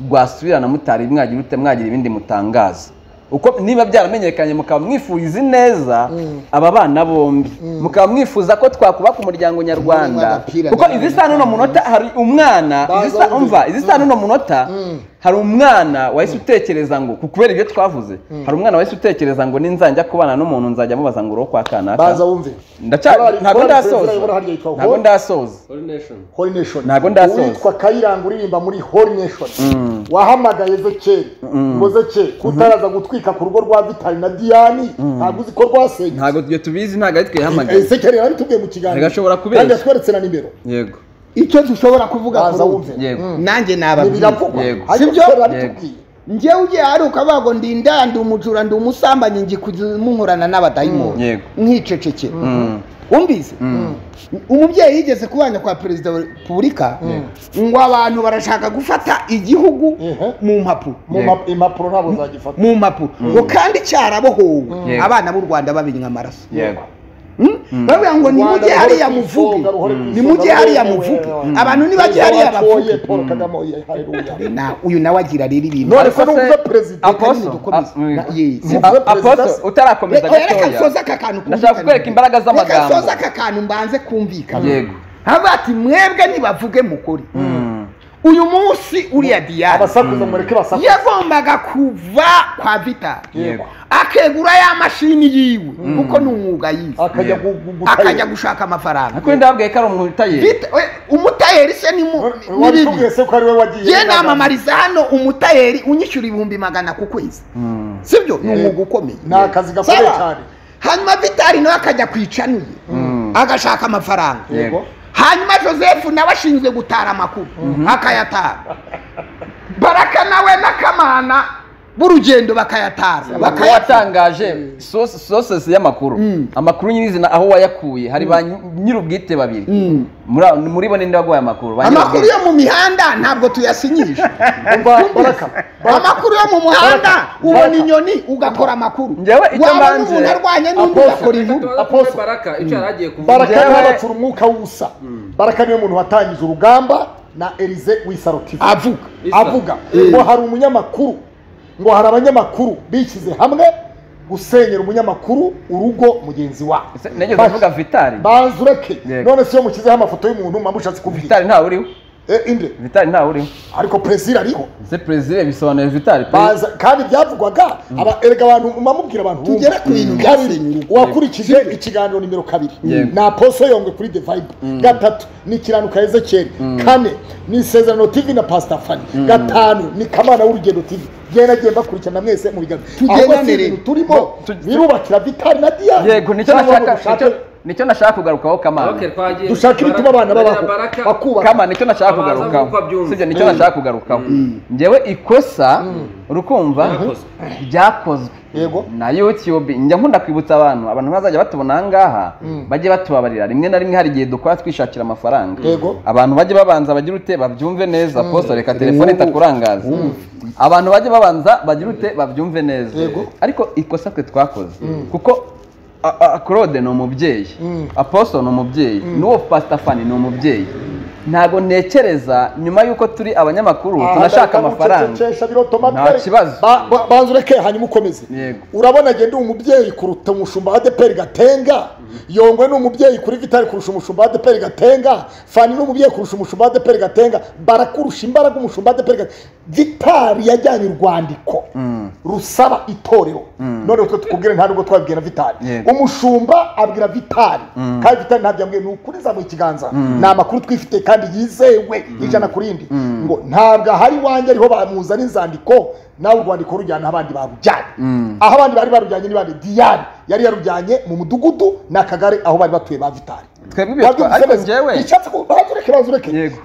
Rwasubirana mutari mwagira ute mwagira ibindi mutangaza. Uko niba byaramenyekanye mukaba mwifuriza neza aba bana bombi. Mukaba mwifuza ko twakubaka umuryango nyarwanda. Agapira kuko izi saa n'uno munota hari umwana. Izi saa- umva izi saa n'uno munota. Hari umwana wahise utekereza ngo ku- kubera ibyo twavuze hari umwana wahise utekereza ngo ninzajya kubana n'umuntu nzajya mubaza ngo uro kwa kanaka? Baza wumve. Ntabwo ndasoza. Ntabwo ndasoza. Ntabwo ndasoza. uwitwa kayiranga uririmba muri Holy Nation. Wahamagaye Ezekeri ngo Ezekeri kutaraza gutwika ku rugo rwa Vitali na Diane ntabwo uzi ko rwasenye ntabwo tubizi ntabwo ari twihamagaye Ezekeri yarabitubwiye mu kiganiro. Agashobora kubeshya. kandi yatweretse na nimero. Yego. Icyo dushobora kuvuga wumve ubu. yego. Nanjye Ni nababwira Sibyo? Njyewe ugiye hari ukavuga ngo ndi umujura ndi umusambanyi ngi munkorana n'abadayimoni. Yego. nkicecekera Mm. wumvise? Umubyeyi yigeze kubanya kwa perezida wa repubulika ngo abantu barashaka gufata igihugu mu mpapuro mu Yego. ma- impapuro ntabwo zagifata. Mu mpapuro ngo kandi cyarabohowe. Abana b'u rwanda babinywa amaraso? Bavuga ngo nimujye hariya muvuge nimujye hariya muvuge abantu nibajye hariya bavuge uyu nawe agira rero ibintu none se numve se- perezida Apostle, Reka dukomeze. Na- yes. Muvuge A- perezida apostle se. utarakomeza Reka- reka gatoya. nsoze aka kantu ndashaka kukwereka imbaraga reka z'amagambo nsoze aka kantu mbanze kumvikana. Yego. Haba ati mwebwe nibavuge mu kuri. Mm. Uyu munsi uriya diyane abasakuza mureke basakuza. Yagombaga kuva kwa vitari akegura ya mashini yiwe. Kuko ni umwuga yize. Akajya gushaka amafaranga. Ariko ndababwiye ko ari umutayeri. Umutayeri se ni mu- ni wabitubwiye bibi. se ko ari we wagiye ye namamariza hano umutayeri unyishyura ibihumbi magana ku kwezi. Mm. sibyo ni umwuga ukomeye. Ni akazi gakomeye cyane. Hanyuma vitari nawe akajya ku icanuye agashaka amafaranga. Yego. Hanyuma joseph nawe ashinzwe gutara amakuru. Akayatara. Baraka nawe n'akamana b'urugendo bakayatara watangaje source- sources y'amakuru. Mm. amakuru nyirizina aho wayakuye. Hari ba nyir'ubwite babiri. Mm. muri bo ninde waguhaye amakuru? Amakuru yo mu mihanda ntabwo tuyasinyisha amakuru yo mu muhanda ubona inyoni ugakora amakuru. Waba n'umuntu arwanye n'undi ugakora inkuru. Baraka icyo yari agiye kuvuga. Baraka Njyewe- ni we bacura umwuka w'ubusa. Baraka ni we muntu watangije urugamba na elize wisaro tv avuga. Ngo hari umunyamakuru ngo hari abanyamakuru bishyize hamwe gusenyera umunyamakuru urugo mugenzi wabo Ese nigeze kuvuga vitari banza ureke none se iyo mushyizeho amafoto y'umuntu muba mushatse kuvuga vitari ntawe uriho? Inde vitari ntawe uriho ariko perezida ariho. Ese perezida bisobanuye vitari baza kandi byavugwaga aba erega abantu mumamubwira abantu. Tugere ku bintu kabiri byasenye urugo. wakurikije ikiganiro nimero kabiri. Yego. ni aposo yongwe kuri vibe. Gatatu ni ikiranuka ezekeri kane ni isezerano tv na pastor fani. Gatanu ni kamana w'urugendo tv genda genda bakurikirana mwese mu biganiro. Ibintu turimo birubakira vitali na diane. Yego ni cyo nashaka nicyo- nashaka kugarukaho kamana dushake ibituma abana babaho. Bakubaka kama ni cyo nashaka kugarukaho. sibyo ni cyo nashaka kugarukaho. Njyewe ikosa urukumva Ryakozwe. ryakozwe. Yego. Na youtube. Njya nkunda kwibutsa abantu abantu bazajya batubona aha ngaha bajye batubabarira. Rimwe na rimwe hari igihe dukora twishakira amafaranga. Yego. abantu bajye babanza bagira ute babyumve neza. Posto reka telefone itakurangaza abantu bajye babanza bagira ute babyumve neza. Yego. ariko ikosa twe twakoze. Kuko claude ni umubyeyi. Mm. apostle ni umubyeyi. N'uwo pastor fani ni umubyeyi. Ntabwo ntekereza nyuma y'uko turi abanyamakuru tunashaka amafaranga. Nta kibazo. banza ureke hanyuma ukomeze. Urabona ndi umubyeyi kuruta umushumba wa deperi gatenga? Yongwe ni umubyeyi kuri vitali kurusha umushumba wa deperi gatenga? Fani ni umubyeyi kurusha umushumba wa deperi gatenga? Barakurusha imbaraga umushumba wa deperi gatenga. Vitali yajyanye urwandiko rusaba itorero. None twe tukubwire nta nubwo vitali. Yego. umushumba abwira vitali. Kandi vitali ntabyo yambwiye ni ukuri zamuye ikiganza. Ni amakuru twifite kandi yizewe ijana ku rindi. Ngo ntabwo ahari iwanjye ariho bamuzana inzandiko nawe urwandiko rujyana abandi barujyanye. Aho abandi bari barujyanye ni bande? Diyane yari yarujyanye mu mudugudu n'akagari aho bari batuye ba vitali. Twebwe ibyo ariko njyewe bishatse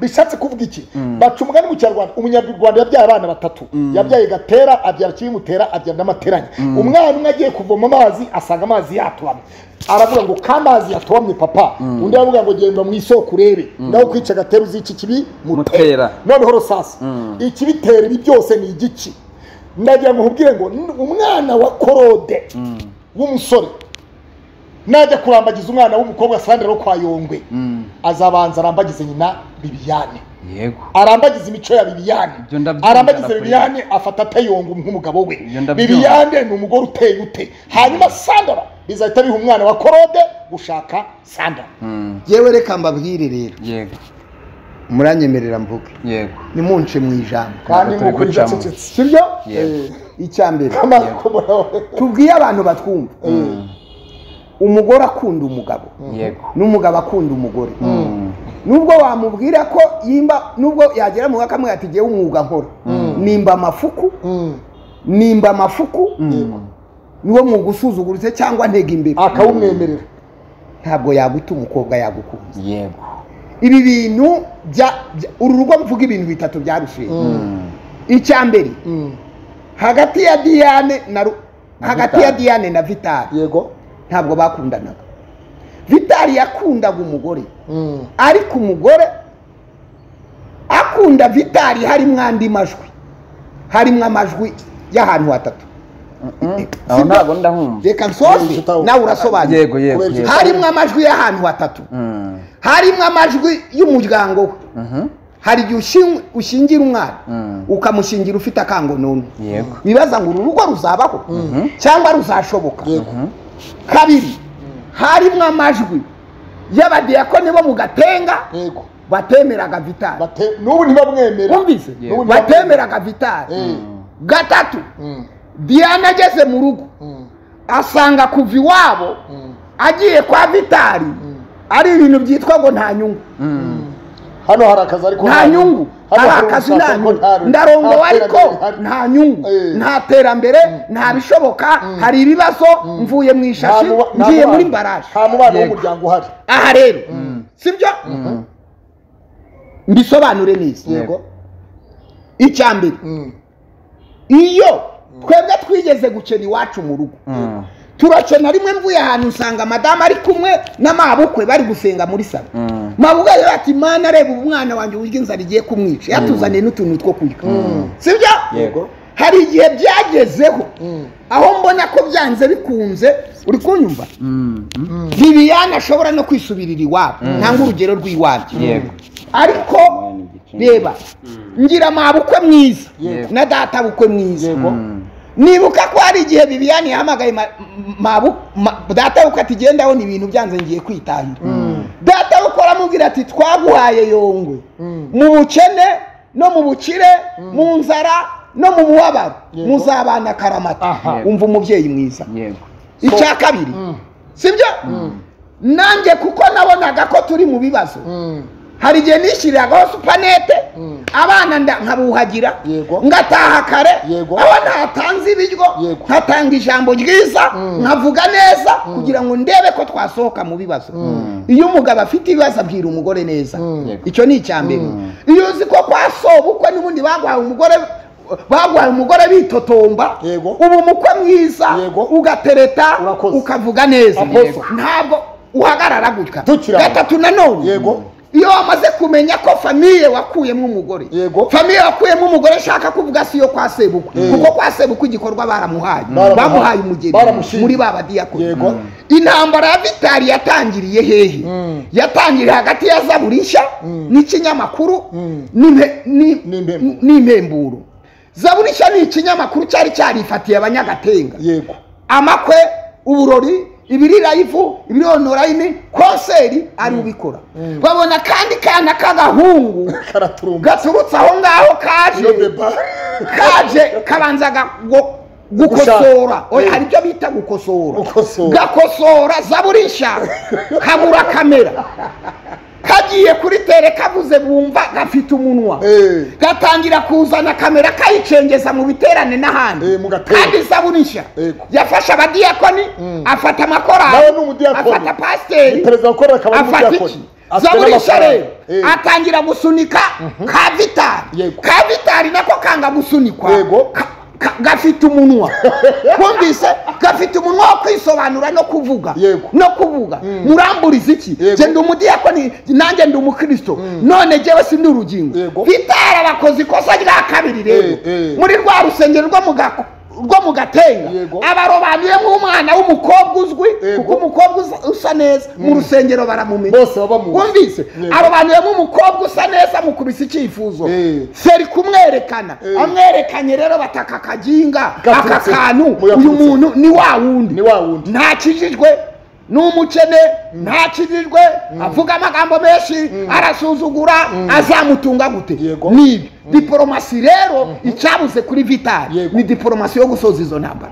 bishatse kuvuga iki? Baca umugani mu kinyarwanda. Umunyarwanda yabyaye abana batatu. Yabyaye gatera abyara kibimutera abyara n'amateranya. Umwana umwe agiye kuvoma amazi asanga amazi yatobamye aravuga ngo k'amazi yatobamye papa. Undi aravuga ngo genda mu isoko urebe. Nawe kwica gatera uzica ikibi Mutera. noneho rosasi ikibitera ibi byose ni igiki? Ndagira ngo nkubwire ngo umwana wa korode w'umusore najya kurambagiza umwana w'umukobwa sandra wo kwa yongwe. Mm. azabanza arambagize nyina bibiyane yego. Arambagiza imico ya bibiyane ndakureba. bibiyane afata atayonga nk'umugabo we? Bibiyane ni umugore uteye ute? Hanyuma sandra bizahita biha umwana wa korode gushaka sandra. Mm. yewe reka mbabwire rero. Yego. Muranyemerera mvuge. Yego. Nimunce mu ijambo. Kandi nk'uko gucamo. bidacecetse sibyo? Yego. Icya mbere. Tubwiye abantu batwumva. Umugore akunda umugabo. Yego. N'umugabo akunda umugore. Mm. nubwo wamubwira ko yimba nubwo yagera mu kamwe ati ngewe umwuga nkora. Nimba amafuku Mm. nimba amafuku Mm. niwo mwuga usuzuguritse cyangwa ntega imbere. Akawumwemerera. Ntabwo yaguta umukobwa yagukunze. Yego. Ibi bintu uru rugo mvuga ibintu bitatu byarushijeho Mm. icya mbere Mm. hagati ya diane na hagati ya diane na vitali. Yego. Ntabwo bakundanaga. Vitali yakundaga umugore. Mm. ariko umugore akunda vitali harimo andi majwi. Harimo amajwi y'ahantu hatatu. Aho ntabwo ndahumva. Reka nsoze nawe urasobanura harimo amajwi y'ahantu hatatu. Mm. harimo amajwi y'umuryango we. Mhm. hari igihe ushin- ushingira umwana Mm. ukamushingira ufite akangononu yego. Bibaza ngo uru rugo ruzabaho? Cyangwa ruzashoboka? Yego kabiri. Harimo amajwi. Y'abadiyakoni bo mu gatenga. Yego. Batemeraga vitali Bate- n'ubu ntibamwemera. Wumvise N'ubu batemeraga vitali Eh. gatatu. Mm. diana ageze mu rugo. Mm. asanga kuva iwabo Mm. agiye kwa vitali ari ibintu byitwa ngo nta nyungu. Hano hari akazi ariko nta nyungu. Hari akazi nta nyungu. ndarongowe ariko nta nyungu. Eh. nta terambere nta bishoboka. Hari ibibazo. Mvuye mu ishashi ngiye muri mbaraje nta mubano w'umuryango uhari. Aha rero. Sibyo mbisobanure neza. Yego. Icya mbere. Mm. iyo twebwe twigeze gukena iwacu mu rugo Mm. turakena rimwe mvuye ahantu usanga madamu ari kumwe n'amabukwe bari gusenga muri salo. Mm. mabukwe rero ati mana reba umwana wanjye uburyo inzara igiye kumwica. Yatuzaniye n'utuntu two kurya. Sibyo yego. Hari igihe byagezeho. Mm. aho mbona ko byanze bikunze uri kunyumva? Mm. Mm. bibiyani ashobora no kwisubirira iwabo. Ntanga urugero rw'iwanjye. Yego. Ariko reba ngira mabukwe mwiza. Na data bukwe mwiza. Yego. Mm. Nibuka ko hari igihe bibiyani yahamagaye ma- mabu ma- data bukwe ati genda abona ibintu byanze ngiye kwitahira data bukwe aramubwira ati twaguhaye yongwe Mm. mu bukene no mu bukire mu nzara no mu mubabaro. Muzabana akaramata Aha. umva umubyeyi mwiza. Icya kabiri. Mm. sibyo? Nanjye kuko nabonaga ko turi mu bibazo. Mm. Hari igihe nishyiragaho supanete. Mm. abana nkabuhagira. Ngataha kare. Aho ntatanze ibiryo nkatanga ijambo ryiza nkavuga neza kugira ngo ndebe ko twasohoka mu bibazo. Iyo umugabo afite ibibazo abwira umugore neza. Icyo ni icya mbere. Iyo uzi ko kwa sobukwe n'ubundi baguhaye umugore baguhaye umugore bitotomba uba umukwe mwiza ugatereta ukavuga neza. Ntabwo uhagarara gutya. Gatatu nanone Yego. Iyo wamaze kumenya ko famiye wakuyemo umugore. Famiye wakuyemo umugore ashaka kuvuga si iyo kwa sebukwe. Eh. kuko kwa sebukwe igikorwa baramuhaye. Bamuhaye umugeni. Muri ba badiyakoni. Yego. intambara ya vitali yatangiriye hehe. Mm. yatangiriye hagati ya zaburi nshya n'ikinyamakuru Mm. n'impe- ni- N'impemburo. n'impemburo zaburi nshya ni ikinyamakuru cyari cyarifatiye abanyagatenga yego. Amakwe uburori ibiri live ibiri online konseri ari ubikora babona kandi kana k'agahungu gaturutse aho ngaho kaje. Kaje kabanzaga go- gukosora. Oya hari ibyo bita gukosora? Gakosora zaburi nshya kabura kamera. Kagiye kuri tere kavuze bumva gafite umunwa. Eh. gatangira kuzana kamera kayicengeza mu biterane n'ahandi. Eh, kandi zaburi nshya. Yafashe abadiyakoni afata amakorali afata pasiteri afata iki? Afite zaburi nshya n'amafaranga. rero Eh. atangira gusunika ka vitari ka vitari nako kanga gusunikwa. Gafite umunwa. Kumvise gafite umunwa wo kwisobanura no kuvuga. No kuvuga. Muramburiza iki? Ndi umudiyakoni nanjye ndi umukristo. None jewe sindi urugingo. Yego. vitari abakoze ikosa rya kabiri rero. Eh, eh. muri rwa rusengero rwo mu gako. Rwo mu gatenga. Yego. abarobanuyemo umwana w'umukobwa uzwi kuko umukobwa usa- neza. Mu rusengero baramumenya wumvise? Yego. arobanuyemo umukobwa usa neza mukubise icyifuzo. Eh. seri kumwerekana. Eh. amwerekanye rero bataka akajinga aka kantu uyu muntu ni wa wundi. Ntakijijwe ni umukene ntakijijwe avuga amagambo menshi arasuzugura azamutunga gute? Nibi diporomasi rero icyabuze kuri vitari ni diporomasi yo gusoza izo ntambara.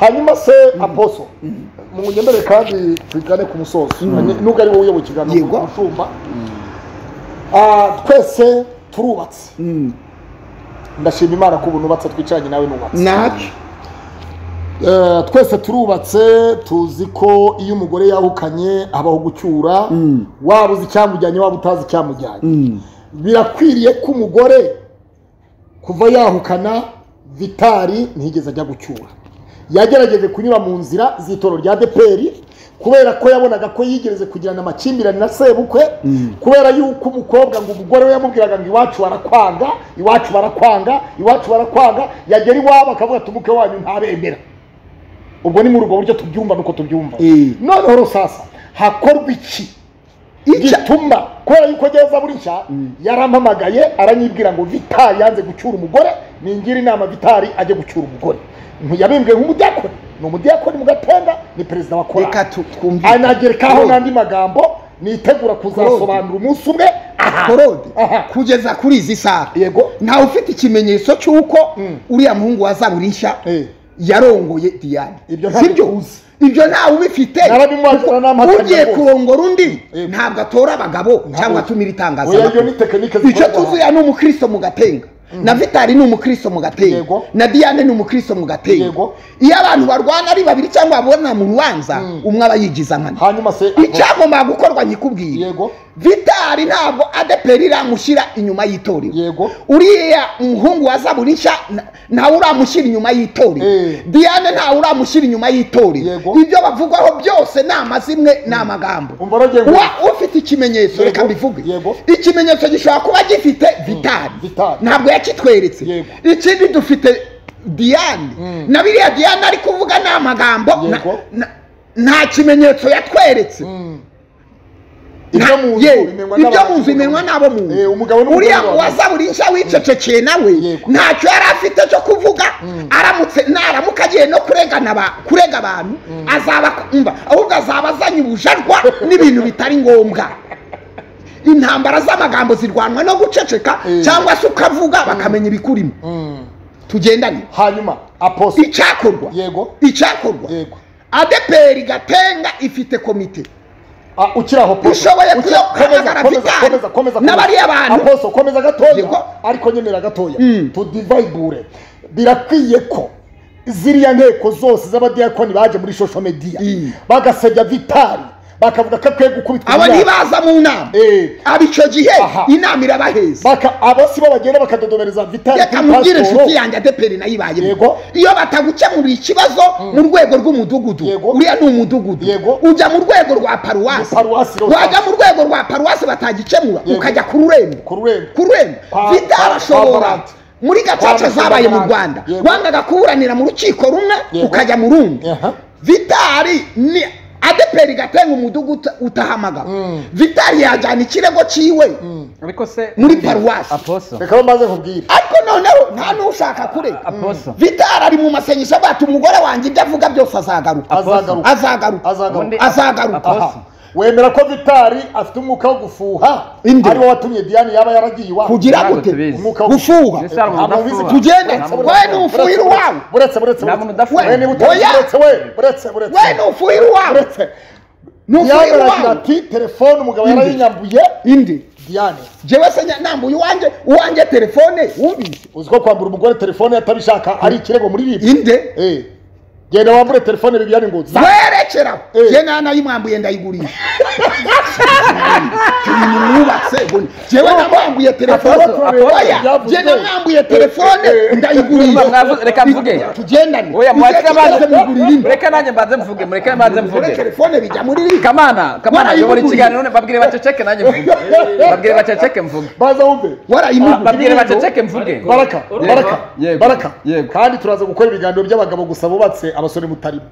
Hanyuma se aposo munyemerere kandi tugane ku musozo. Nubwo ari wowe uyoboye ikiganiro ku mushumba. Ah, twese turubatse. Ndashima imana ko ubu nubatse twicaranye nawe nubatse. Eh, twese turubatse tuzi ko iyo umugore yahukanye habaho gucyura waba uzi icyamujyanye waba utazi icyamujyanye. Birakwiriye ko umugore kuva yahukana vitari ntiyigeze ajya gucyura. Yagerageje kunyura mu nzira z'itoro rya deperi kubera ko yabonaga ko yigereze kugirana amakimbirane na sebukwe kubera yuko umukobwa ngo umugore we yamubwiraga ngo iwacu barakwanga iwacu barakwanga iwacu barakwanga. Yagera iwabo akavuga ati umukwe wanyu ntabemera. Ubwo ni muri ubwo buryo tubyumva nuko tubyumva. Eh. noneho rero sasa hakorwa iki? Gituma kubera yuko ageza burisha yarampamagaye aranyibwira ngo vitari yanze gucyura umugore ningira inama vitari ajye gucyura umugore. Yabimbwiye nk'umudiyakoni ni umudiyakoni mu gatenga ni perezida wa reka twumvikane anagerekaho n'andi magambo nitegura kuzasobanura umunsi umwe. Korode kugeza kuri izi saha yego. ntawe ufite ikimenyetso cy'uko Mm. uriya muhungu wa zaburisha Eh. Yarongoye ntabwo sibyo? ibyo ntawe ubifite. Ugiye kurongora undi ntabwo atora abagabo cyangwa atumira itangazamakuru. Icyo tuzuye ni umukristo mu gatenga. Na vitari ni umukristo mu gatenga. Na diane ni umukristo mu gatenga. Iyo abantu barwana ari babiri cyangwa babona mu rubanza umwe aba yigiza nkana icyagomba gukorwa nyikubwira vitari ntabwo adeperi iramushyira inyuma y'itorero yego. Uriya muhungu wa zaburisha ntawe uramushyira inyuma y'itorero Eh. diane ntawe uramushyira inyuma y'itorero ibyo bavugwaho byose ni amazimwe ni amagambo. Ufite ikimenyetso reka mbivuge. Ikimenyetso gishobora kuba gifite vitari Vitali. ntabwo yakitweretse. Ikindi dufite diane. Mm. na biriya diane ari kuvuga ni amagambo nta kimenyetso yatweretse. Mm. Ibyo mu nzu bimenywa n'abo mu nzu. Eh, uriya wawe. wazaburisha wicecekeye nawe. Yego. ntacyo yari afite cyo kuvuga. Aramutse naramuka agiye no kurega abantu. Azaba umva ahubwo azaba azanye ubujajwa n'ibintu bitari ngombwa. Intambara z'amagambo zirwanwa no guceceka Eh. cyangwa se ukavuga bakamenya ibikurimo tugendane. Hanyuma aposo icyakorwa. Yego. Icyakorwa. Adeperi gatenga ifite komite. Ukiri aho Ushoboye aposo komeza gatoya. Ariko nyemera gatoya. Mm. tudivayibure birakwiye ko ziriya nteko zose z'abadiyakoni baje muri social media Mm. bagasebya vitari bakavuga ko akwiye gukubitwa abo ntibaza mu nama. Eh, aba icyo gihe inama irabaheza abo si bo bagenda bakadodobereza vitari reka mubwire inshuti yanjye adeperi na yo Yego. iyo batagukemurira ikibazo mu rwego rw'umudugudu. Uriya ni umudugudu. Ujya mu rwego rwa paruwasi. Wajya mu rwego rwa paruwasi batagikemura ukajya ku rurembo. Ku rurembo. Kwa- ashobora muri gacaca zabaye mu rwanda. Wangaga kuburanira mu rukiko rumwe ukajya mu rundi. Aha. vitari ni adeperi gatenga umudugudu utahamagara Mm. vitari yajyana ikirego cyiwe ariko se Muri paruwasi. reka bamaze nkubwire ariko noneho nta n'ushaka aposo vitari ari mu masengesho avuga ati umugore wanjye ibyo avuga byose azagaruka. Azagaruka. Azagaruka. Azagaruka Ubundi- azagaruka Aposo. Aha. wemera ko vitari afite umwuka wo gufuha Inde. ari wo watumye diane yaba yaragiye iwabo kugira Ntabwo gute? tubizi. umwuka wo gufuha? Ese hari umuntu Ntabwo ubizi udafuha? tugende Nta muntu wowe udafuha. nufuhira uwawe buretse buretse Nta muntu udafuha. we niba utazi Oya. buretse we buretse buretse. Wowe nufuhira uwawe buretse. Nufuhira diane aragira uwawe ati telefone umugabo Inde. yarayinyambuye indi diane. Jewe se nya- nambuye uwanjye uwanjye telefone? Wumvise uzi ko kwambura umugore telefone atabishaka ari ikirego muri ribu inde? Eh. Genda wambure telefone bibiyani ngo werekeraho Eh. je nana nayimwambuye ndayigurisha ibintu mwubatse jewe namwambuye telefone Aposto, Aposto, oya je namwambuye telefone ndayigurisha reka mvuge. tugendane oya mureke Tujye mugurira indi. nanjye mbanze mvuge mureke banze mvuge. telefone bijya muri rimwe kamana kamana yobora ikiganiro none babwire baceceke nanjye mvuge. Babwire baceceke mvuge. Baza wumve warayimuguriye babwire baceceke mvuge. Baraka baraka baraka kandi turaza gukora ibiganiro by'abagabo gusa bubatse abasore mutarimo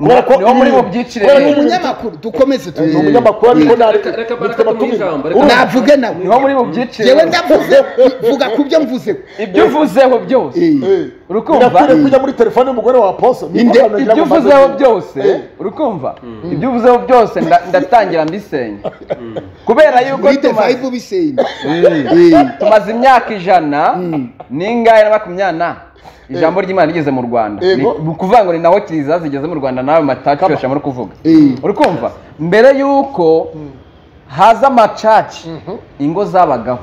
Kubera ko niho muri bubyicire Kubera ni umunyamakuru dukomeze umunyamakuru navuge nawe ni ho muri bubyicire jewe ndavuze vuga ku byo mvuze. Ibyo uvuzeho byose. Eh, Urukumva? birakwiriye kujya muri telefone y'umugore wa ko nagira ibyo uvuzeho byose Eh, urukumva ibyo uvuzeho byose nda- ndatangira mbisenya. Kubera yuko tumaze Eh, imyaka ijana n'ingahe na makumyabiri na ijambo ry'imana rigeze mu rwanda. Ni ukuvuga ngo ni naho kiliziya zigeze mu rwanda nawe mataci muri kuvuga. Uri kumva? Mbere y'uko haza amacaci ingo zabagaho.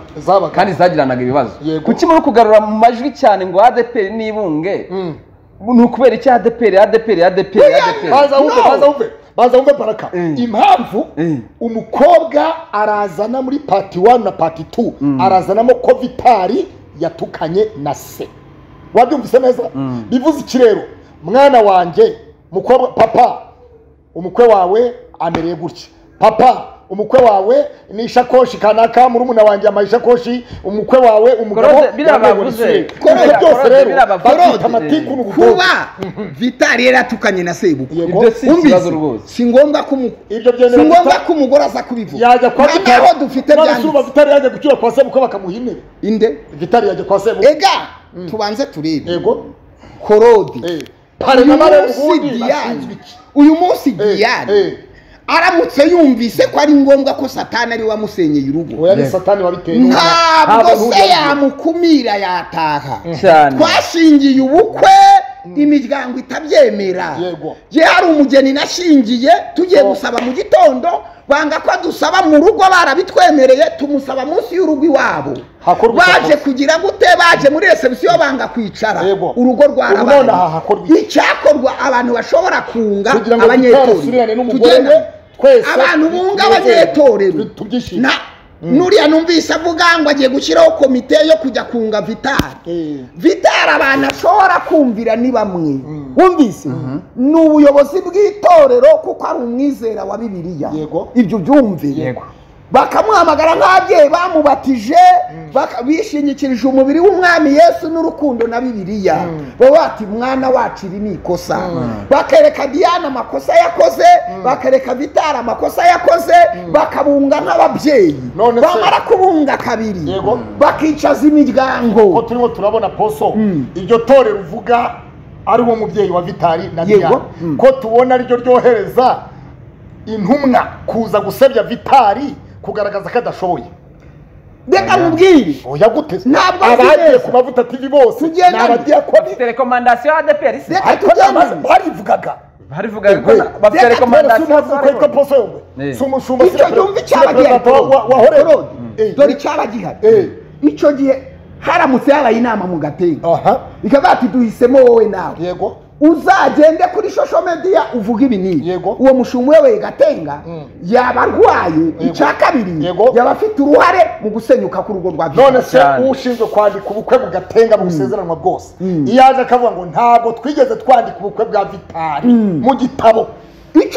Kandi zagiranaga ibibazo. Kuki muri kugarura mu majwi cyane ngo adeperi n'ibunge? Mm. ni ukubera iki adeperi adeperi adeperi adeperi baza wumve baraka. Impamvu? Umukobwa arazana muri pati wani na pati tu arazanamo ko vitari yatukanye na se. Wabyumvise neza? Bivuze iki rero? Mwana wanjye mukobwa papa umukwe wawe amereye gutya. Papa umukwe wawe ni ishakoshi kanaka murumuna wanjye yambaye ishakoshi umukwe wawe umugabo Korode, biriya yambaye bavuze. buresiyeri. Korode, ibyo byose rero. babyita amatiku n'ubudodo kuba vitari yaratukanye na ibyo si ngombwa ko si ngombwa ko umugore aza kubivuga. Yajya kwa vitari naho dufite byanditse. vitari yajya gucyura kwa sebukwe bakamuha intebe inde? Vitari yajya kwa sebukwe ega! Tubanze turebe. Yego. Korodi Eh. uyu munsi iki uyu munsi diyane eh. Aramutse yumvise ko ari ngombwa ko satani ari wamusenyeye urugo. Ntabwo se yamukumira yataha. Cyane. Twashingiye ubukwe imiryango itabyemera. Yego. ye hari umugeni nashingiye tugiye gusaba mu gitondo banga ko dusaba mu rugo barabitwemereye tumusaba munsi y'urugo iwabo. Baje kugira gute baje muri resebusiyo banga kwicara. Urugo rwarabaye icyakorwa. Abantu bashobora kunga n'umugore Tugenda- abantu bunga abanyetorero nuriya numvise avuga ngo agiye gushyiraho komite yo kujya kunga vitari Eh. vitari abantu ashobora kumvira ni bamwe. Wumvise? Ni ubuyobozi bw'itorero kuko ari umwizera wa bibiliya. Ibyo byumve. Bakamuhamagara nk'ababyeyi bamubatije baka- bishingikirije umubiri w'umwami yesu n'urukundo na bibiliya. Baba bati mwana wacu iri ni ikosa. Bakereka diyana amakosa yakoze bakereka vitari amakosa yakoze bakabunga nk'ababyeyi bamara kubunga kabiri bakicaza ko imiryango turimo turabona poso iryo torero uvuga ari wo mubyeyi wa vitari na Mm. ko tubona ari ryo ryohereza intumwa kuza gusebya vitari kugaragaza ko adashoboye reka nkubwire. Oya gute Ntabwo azi abagiye neza. ku mavuta tv bose. Ni Tugendane. abadiyakoni bafite rekomandasiyo ya adeperi se Reka ariko tugendane. namaze barivugaga. Barivuga ko Eh, bafite reka rekomandasiyo ntazi uko yitwa poso yongwe Eh. si umushumba si icyo na cyumva pre- si icyaba na gihari perezida wa- wa- wa horeba Claude, Eh, dore icyaba gihari Eh. icyo gihe haramutse habaye inama mu gatenga. Aha. Bikavuga ati duhisemo wowe nawe. Yego. Uzagende kuri social media uvuga ibi n'ibi uwo mushumu wewe gatenga Mm. yaba arwaye icya kabiri yaba afite uruhare mu gusenyuka k'urugo rwa none se ushinzwe kwandika ubukwe mu gatenga mu busezeranwa bwose? Iyo aje akavuga ngo ntabwo twigeze twandika ubukwe bwa vitari mu gitabo.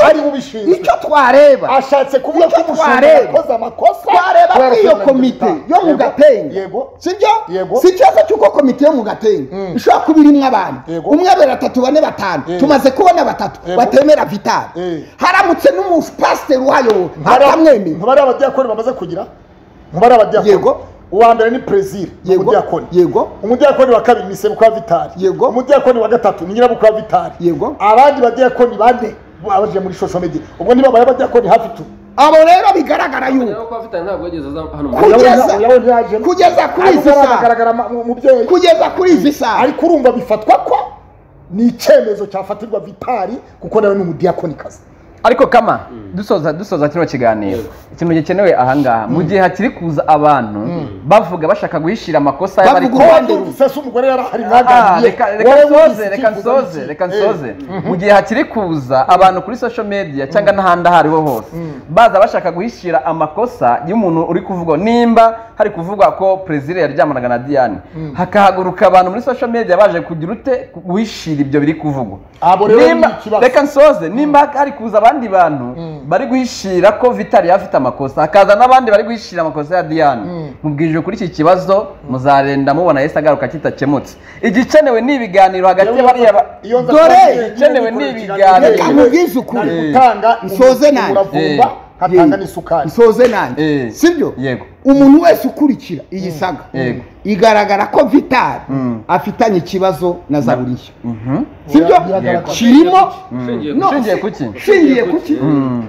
Ari bubishinzwe icyo twareba. Ashatse kuvuga ko umushinga yakoze amakosa. Twareba ko iyo ko komite yo mu yego sibyo? Si ikibazo cy'uko komite yo mu gatenga Mm. ishobora kuba irimo abantu. Umwe babiri batatu bane batanu. Yego. tumaze kubona batatu. Batemera vitali Eh. haramutse n'umupasiteri Ntibari- atamwemera ntibari abadiyakoni bamaze kugira? Ntibari abadiyakoni? Uwa mbere ni perezida umudiyakoni. Yego. Umudiyakoni wa kabiri ni sebukwe wa vitari Yego. umudiyakoni wa gatatu ni nyirabukwe wa vitari Yego. abandi badiyakoni bane. Baje muri social media. Ubwo nibabaye abadiyakoni hafi tu. Abo rero bigaragara yuko rero ko afite ntabwo yageze aza hano mu Kugeza- Uyawe ntiyajemo. kugeza kuri Ariko izi saha. aragaragara ma- mu- mubyeyi. Kugeza kuri izi saha. Ariko urumva bifatwa ko ni icyemezo cyafatirwa vitari kuko nawe ni umudiyakonikazi ariko kama dusoza dusoza kino kiganiro. Ikintu gikenewe ahangaha mu gihe hakiri kuza abantu bavuga bashaka guhishira amakosa y'abari reka nsoze reka nsoze Eh, nsoze mu gihe hakiri kuza abantu kuri social media cyangwa n'ahandi aho ariho hose baza bashaka guhishira amakosa y'umuntu uri kuvugwa. Nimba hari kuvugwa ko perezida yaryamanaga na diane hakahaguruka abantu muri social media baje kugira ute guhishira ibyo biri kuvugwa. Reka nsoze. Nimba hari kuza abandi bantu bari guhishira ko vitali yaba afite amakosa hakaza n'abandi bari guhishira amakosa ya diane mubwirije kuri iki kibazo muzarenda mubona yesi agaruka kitakemutse igikenewe ni ibiganiro hagati y'abariya Dore, kuba ngiye ikenewe gukora ni ibiganiro. Reka nkubwize ukuri. gutanga Nsoze umu- nanjye. umuravumba Eh. nkatanga n'isukari nsoze nanjye Eh. sibyo Yego. Umuntu wese ukurikira iyi saga Yego. igaragara ko vitali Mm. afitanye ikibazo na zaburiya Mhm. sibyo? Kirimo? Ushingiye ku ki? nshingiye ku ki? Mm.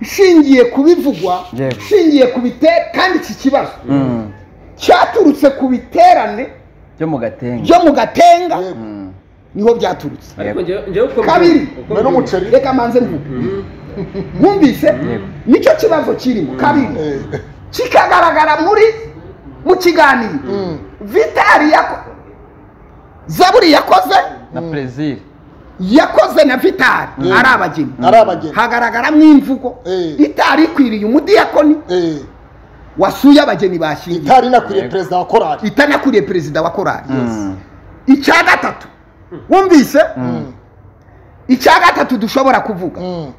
nshingiye ku bivugwa nshingiye ku bite kandi iki kibazo Mm. cyaturutse ku biterane byo mu gatenga. Mm. ni ho byaturutse. Kabiri. reka manze mvuge mwumvise? Nicyo kibazo kirimo. Kabiri. Eh, kikagaragara muri mu kiganiro mm, vitali yako zaburi yakoze? Na perezida yakoze na vitali Mm. ari abageni. Hagaragaramo imvugo. Eh. itari ikwiriye umudiyakoni. Eh, wasuye abageni bashyingiye itari inakwiriye perezida wa korali. Itanakuriye perezida wa korali. Mm. icya gatatu. Wumvise? Mm, icya gatatu dushobora kuvuga. Mm,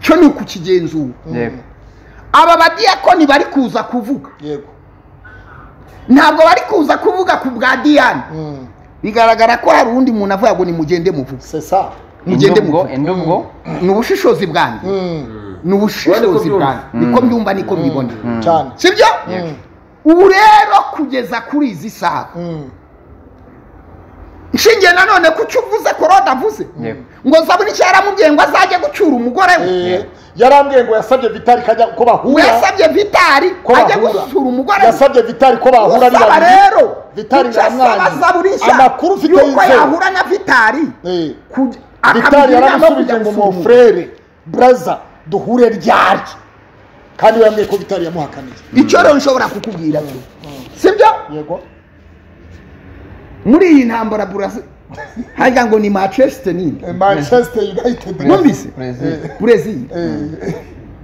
cyo ni ukukigenzura. Aba badiyakoni bari kuza kuvuga? Yego. Ntabwo bari kuza kuvuga ku bwa diyane Mm, bigaragara ko hari undi muntu avuga ngo nimugende muvuge. C'est ça. Mugende muvuge. ni ubushishozi bwanjye Mm, ni ubushishozi bwanjye niko mbyumva niko mbibona. Cyane. Sibyo ubu rero kugeza kuri izi saha. Nshingiye nanone ku cyo uvuze ko avuze Yego. ngo zaburi icyo yaramubwiye ngo azajye gucyura umugore we. Eh, yarambwiye ngo yasabye vitali kajya ko ngo bahura yasabye vitari ko ajye bahura gucyura umugore. We yasabye vitali ko bahura ari usaba babiri rero. Vitali icyo asaba yaramwangiye. zaburi nshya Amakuru ufite yuko yizewe. yahura na vitari Eh, kuj- vitali akamugira inama yo yaramusubije kujya ngo gusura. mon umugore. frere braza duhure ryari kandi we yambwiye ko vitali yamuhakaniye. Icyo rero nshobora kukubwira cyo sibyo? Yego. Muri iyi ntambara burasi hajya ngo ni manchester nini? Eh, manchester united. Numvise? burezil Eh,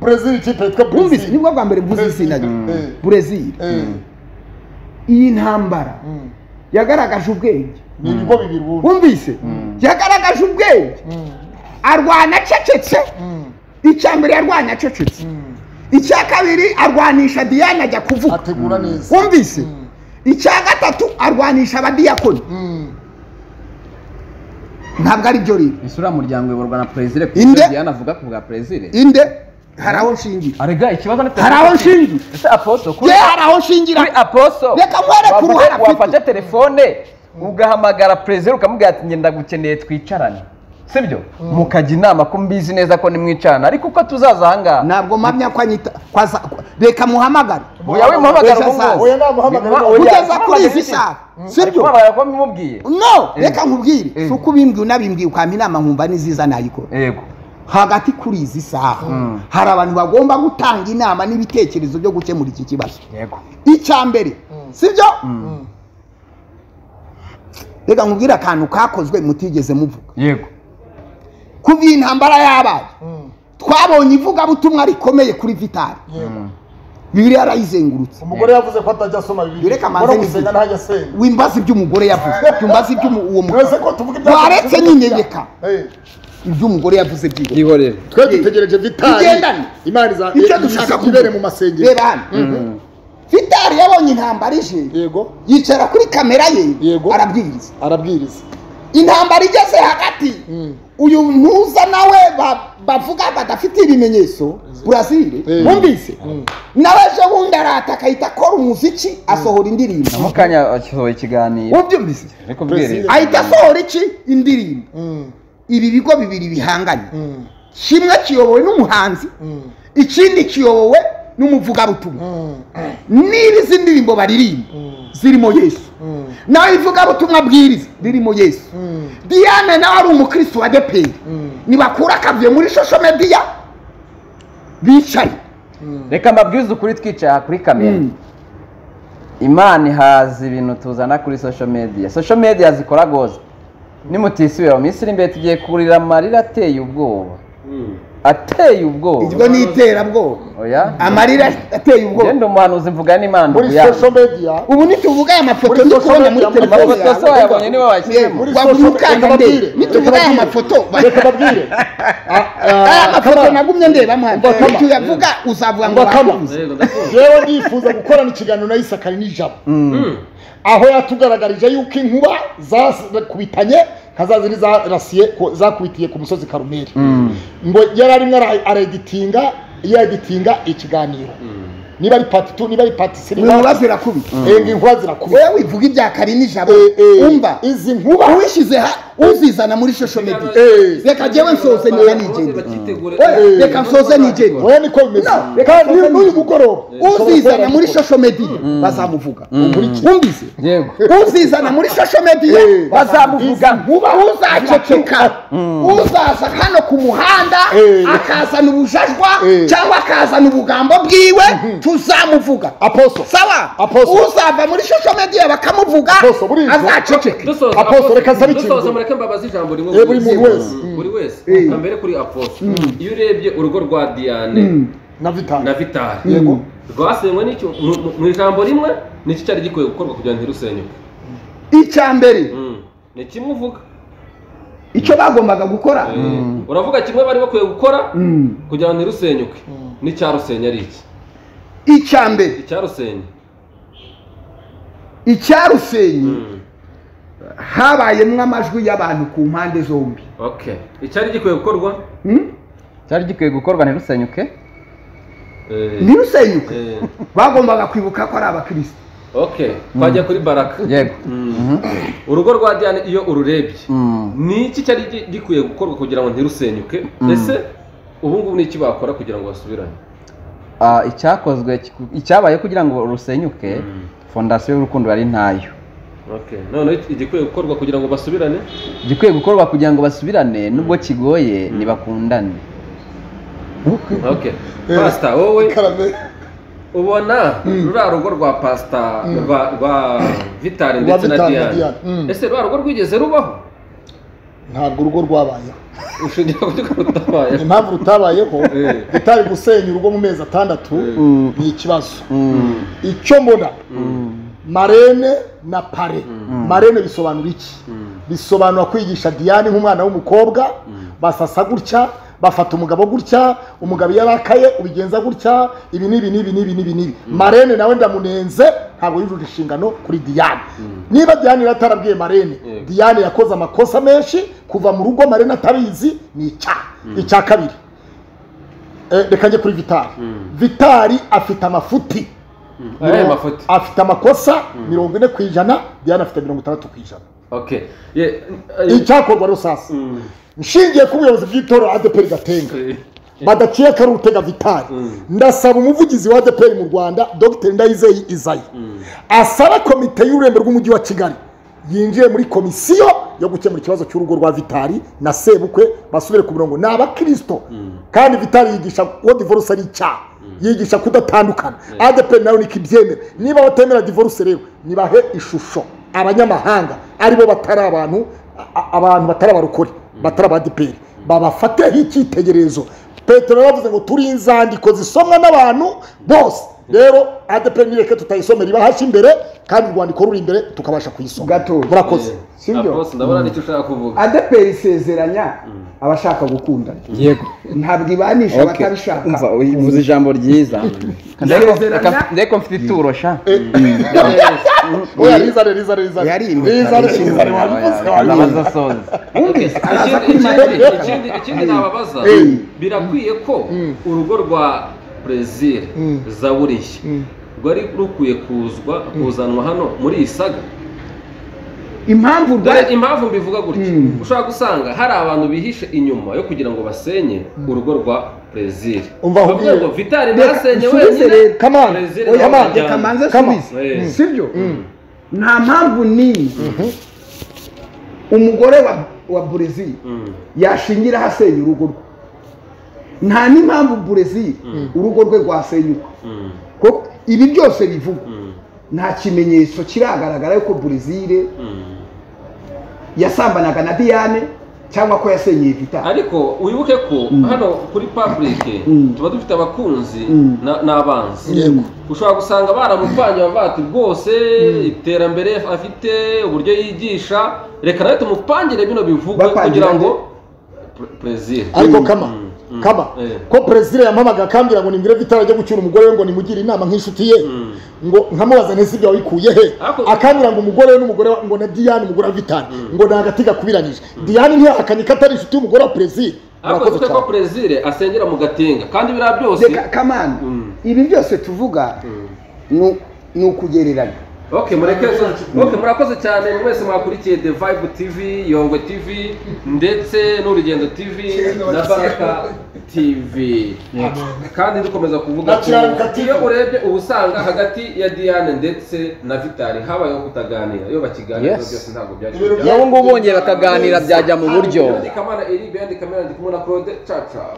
Brazil. Ikipe yitwa bumvise Brazil ni bwo bwa mbere mvuze izina rye. Eh, burezil eh, iyi ntambara mm. yagaragaje ubwenge. Ni ibigo bibiri ubundi. Wumvise yagaragaje ubwenge. Arwana acecetse icya mbere yarwanya acecetse icya kabiri arwanisha diyane ajya kuvuga. Ategura neza. Wumvise. Icya gatatu arwanisha abadiyakoni. Mm. ntabwo ari byo rero. Ese uriya muryango uyoborwa na perezida Inde? diana avuga ku bwa perezida inde hari aho nshingira. Arega ikibazo ni hari aho nshingira. Ese aposo kuri ye hari aho nshingira. kuri aposo Reka nkwereke uruhare afite. wafata telefone ugahamagara perezida ukamubwira ati ngenda gukeneye twicarane. Sibyo? Mukajya inama ko mbizi neza ko nimwicarana ariko uko tuzaza ahangaha ntabwo mpamya ko anyita kwaza reka muhamagare. Oya wimuhamagara Ejo ubu ngubu azaza. Oya, namuhamagara Wimuha- ubu. oya, kugeza kuri muhamagara izi saha. Ari sibyo? No Eh. reka nkubwire. Eh. si uko ubimbwiye unabimbwiye ukampa inama nkumva n'iziza nayikora yego. Hagati kuri izi saha Mm. hari abantu bagomba gutanga inama n'ibitekerezo byo gukemura iki kibazo. Yego. Icya mbere sibyo? Mm. reka nkubwire akantu kakozwe mutigeze muvuga. Yego. Kuva iyi ntambara yabaye. Mm. twabonye ivugabutumwa rikomeye kuri vitari Yego. bibiri yarayizengurutse. Umugore yavuze ko atajya asoma bibiri Bireka manze Mbona nivuge. gusenga ntajya asenga. Wimbaza iby'umugore yavuze. Wimbaza ko tuvuga ibyacu waretse nyine reka Eh, iby'umugore yavuze byibura yihorere twe dutegereje vitali Tugendane. imana iza icyo dushaka ibere mu masengero. Reba hano. Vitari yabonye intambara ije. Yego. Yicara kuri kamera ye. Arabwiriza. Arabwiriza. Intambara igeze hagati. Mm. uyu ntuza nawe ba- bavuga badafite ibimenyetso. Burazili Eh. bumvise Mm. nawe ejo bundi arata akahita akora umuziki asohora indirimbo. Mu kanya asohoye ikiganiro. Ubyumvise ahita asohora iki? Indirimbo. Ibi bigo bibiri bihanganye. Kimwe kiyobowe n'umuhanzi ikindi kiyobowe n'umuvugabutumwa. Niba izi ndirimbo baririmba zirimo yesu. Mm. nawe ivugabutumwa bwiriza ririmo yesu Mm. diane nawe ari umukristo wa deperi Mm. nibakura akavuye muri shosho mediya bicaye reka mbabwize ukuri twicaye aha kuri kamera. Imana ihaza ibintu tuzana kuri social media. Social media zikora goza. Nimutisubira mu minsi iri imbere tugiye kurira amarira ateye ubwoba ateye ubwoba. Iryo ni iterabwoba. Amarira ateye ubwoba. Genda umuhanuzi mvuga n'imana muri social media. Ubu nituvuga aya mafoto Muri ndi kubona muri telefone amafoto se wayabonye niba washyizemo reka ndebe babwire, nituvuga aya mafoto. Reka babwire. Ah, ah, aya mafoto nagumye ndeba mwana Kama. tuyavuga uzavuga ngo ndakumva. yewe ndifuza gukorana ikiganiro na isakari n'ijabo. Mm. aho yatugaragarije yuko inkuba zakubitanye nka za ziri zarasiye ko- zakubitiye ku musozi karumeri ngo yari arimo areditinga yeditinga ikiganiro. Niba ari pati tu niba ari pati siri inkuba zirakubita ngo inkuba zirakubita wowe wivuga ibya kari nijabo Eh, eh, umva. izi nkuba uwishyize ha uzizana muri shosho mediya Eh. reka njyewe nsoze niba nigende Bakitegure- Oya, Eh. reka nsoze nigende wowe niko bimeze No, reka kandi tuvuge n'uyu neza. mugoroba uzizana muri shosho mediya bazamuvuga wumvise yego uzizana muri shosho mediya Eh. bazamuvuga Izi nkuba uzaceceka uzaza hano ku muhanda Eh. akazana ubujajwa Eh. cyangwa akazana ubugambo bwiwe tuzamuvuga aposo sawa Apostle. uzava muri shosho mediya bakamuvuga Apostle, buri ibyo- azaceceke dusoza Apostle, reka nsabe ikintu. Mureke mbabaze ijambo rimwe buri wese. Buri wese. Eh. Bwa mbere kuri aposo iyo urebye urugo rwa diane. Na yego. Rwasenywe n'icyo? Mu- ijambo rimwe ni cyo cyari gikwiye gukorwa kugira ngo ntirusenyuke? Icya mbere. Ni kimwe uvuga. Icyo bagombaga gukora. Eh, uravuga kimwe bari bakwiye gukora kugira ngo ntirusenyuke? N'icyarusenya ari iki? Icya mbere. Icyarusenye Mm. Habayemo amajwi y'abantu ku mpande zombi. Okay icyari gikwiye gukorwa? Hmm? cyari gikwiye gukorwa ntirusenyuke? Eh, ntirusenyuke. eh, bagombaga kwibuka ko ari abakristo. Okay twajya kuri baraka. Yego. Mm. urugo rwa diane iyo ururebye. Ni iki cyari gi- gikwiye gukorwa kugira ngo ntirusenyuke? Ese ubu ngubu ni iki bakora kugira ngo basubirane? Ah, icyakozwe icyabaye kugira ngo rusenyuke fondasiyo y'urukundo yari ntayo. Noneho igikwiye gukorwa kugira ngo basubirane? Igikwiye gukorwa kugira ngo basubirane nubwo kigoye ntibakundane okay pasita wowe ubona ruriya rugo rwa pasita rwa rwa vitali Rwa ndetse na Vitali na diane? Diane. Mm. ese ruriya rugo rwigeze rubaho? Ntabwo urugo rwabayeho ushingiye ku cyo rutabaye. Impamvu rutabayeho. Eh. bitari gusenya urugo mu mezi atandatu Mm. ni ikibazo. Icyo mbona? Marene na pare. Marene bisobanura iki? Mm. bisobanura kwigisha diane nk'umwana w'umukobwa basasa gutya bafata umugabo gutya umugabo iyo arakaye ubigenza gutya ibi n'ibi n'ibi n'ibi n'ibi n'ibi. Marene nawe ndamunenze ntabwo yujuje inshingano kuri diane. Niba diane yari atarabwiye marene diane yakoze amakosa menshi kuva mu rugo marene atabizi ni icyaha icya kabiri. Eh, reka njye kuri vitari vitari afite amafuti. Afite amakosa mirongo ine ku ijana diane afite mirongo itandatu ku ijana. Eh, icyakorwa rero sasa mm. nshingiye ku buyobozi bw'itorero adeperi gatenga. Eh, badaciye kari utega vitari ndasaba umuvugizi wa adeperi mu rwanda dr. Ndayizeye izayi asaba komite y'ururembo rw'umujyi wa kigali yinjiye muri komisiyo yo gukemura ikibazo cy'urugo rwa vitari na sebukwe basubire ku murongo. Ni abakirisito kandi vitari yigisha uwo divorce ari icyaha yigisha kudatandukana. Adeperi nawe niko ibyemera niba batemera divorce rero nibahe ishusho? Abanyamahanga ari bo batari abantu abantu batari abarokore batari abadeperi babafateho icyitegererezo petero yaravuze ngo turi inzandiko zisomwa n'abantu bose. Rero adeperi nireke tutayisomera iba hasi imbere kandi urwandiko ruri imbere tukabasha kuyisoma. Gatoya. murakoze. sibyo? Aposto, ndabona ni cyo ushaka kuvuga. Adeperi isezeranya abashaka gukundana. Yego. Ntabwo ibanisha abatabishaka. Umva uvuze ijambo ryiza. Ndasezeranya. ndeko mfite ituro sha. Oya rizane rizane rizane. Yari imwe. rizane rizane. Wabivuze soza wumvise araza Ikindi- nababaza. Eh. birakwiye ko urugo rwa brezil zaburiye rwari rukwiye kuzwa kuzanwa hano muri iyi saga. Impamvu impamvu mbivuga gutya. Mm. ushobora gusanga hari abantu bihishe inyuma yo kugira ngo basenye urugo rwa Umva bavuga ngo vitali Reka ntasenye wenyine reka manze Kama. nsubize. Eh. sibyo? Nta mpamvu n'imwe. Umugore wa wa burezili Mm. yashingiraho asenya urugo rwe. Nta n'impamvu burezili urugo rwe rwasenyuka kuko ibi byose bivugwa Mm. nta kimenyetso kiragaragara yuko burezili yasambanaga na diyane cyangwa ko yasenyeye vitali ariko wibuke ko hano kuri public Mm. tuba dufite abakunzi na- n'abanzi. Ushobora gusanga baramupfanye bavuga ati rwose iterambere afite uburyo yigisha. Reka nawe tumupangire bino bivugwa kugira ngo Plaisir. ariko kama mm, mm. kama Eh. ko perezida yampamaga akambwira ngo nimbwire vitali ajya gucyura umugore we ngo nimugire inama nk'inshuti ye. Mm. ngo nkamubaza neza ibyo wabikuye he? Akambwira ngo umugore we n'umugore ngo na diyane umugore wa vitali ngo ni agati gakubiranyije. Diyane ntiyahakanye ko atari inshuti y'umugore wa perezida ariko twe ko Plaisir asengera mu gatenga. Kandi biriya byose reka kamana Mm. ibi byose tuvuga Mm. ni ukugereranya. Okay, mureke okay, murakoze cyane buri wese mwakurikiye The Vibe TV, Yongwe TV ndetse n'Urugendo TV na Baraka TV. Kandi dukomeza kuvuga TV. iyo urebye uba usanga hagati ya Diane ndetse na Vitali habayeho kutaganira. Iyo bakiganira byose ntabwo Ibintu byari. bya- n'ubu ngubu bongeye bakaganira byajya mu buryo Yandika Kamana Eri, yandika Kamana ndi kumwe na Claude. Ciao.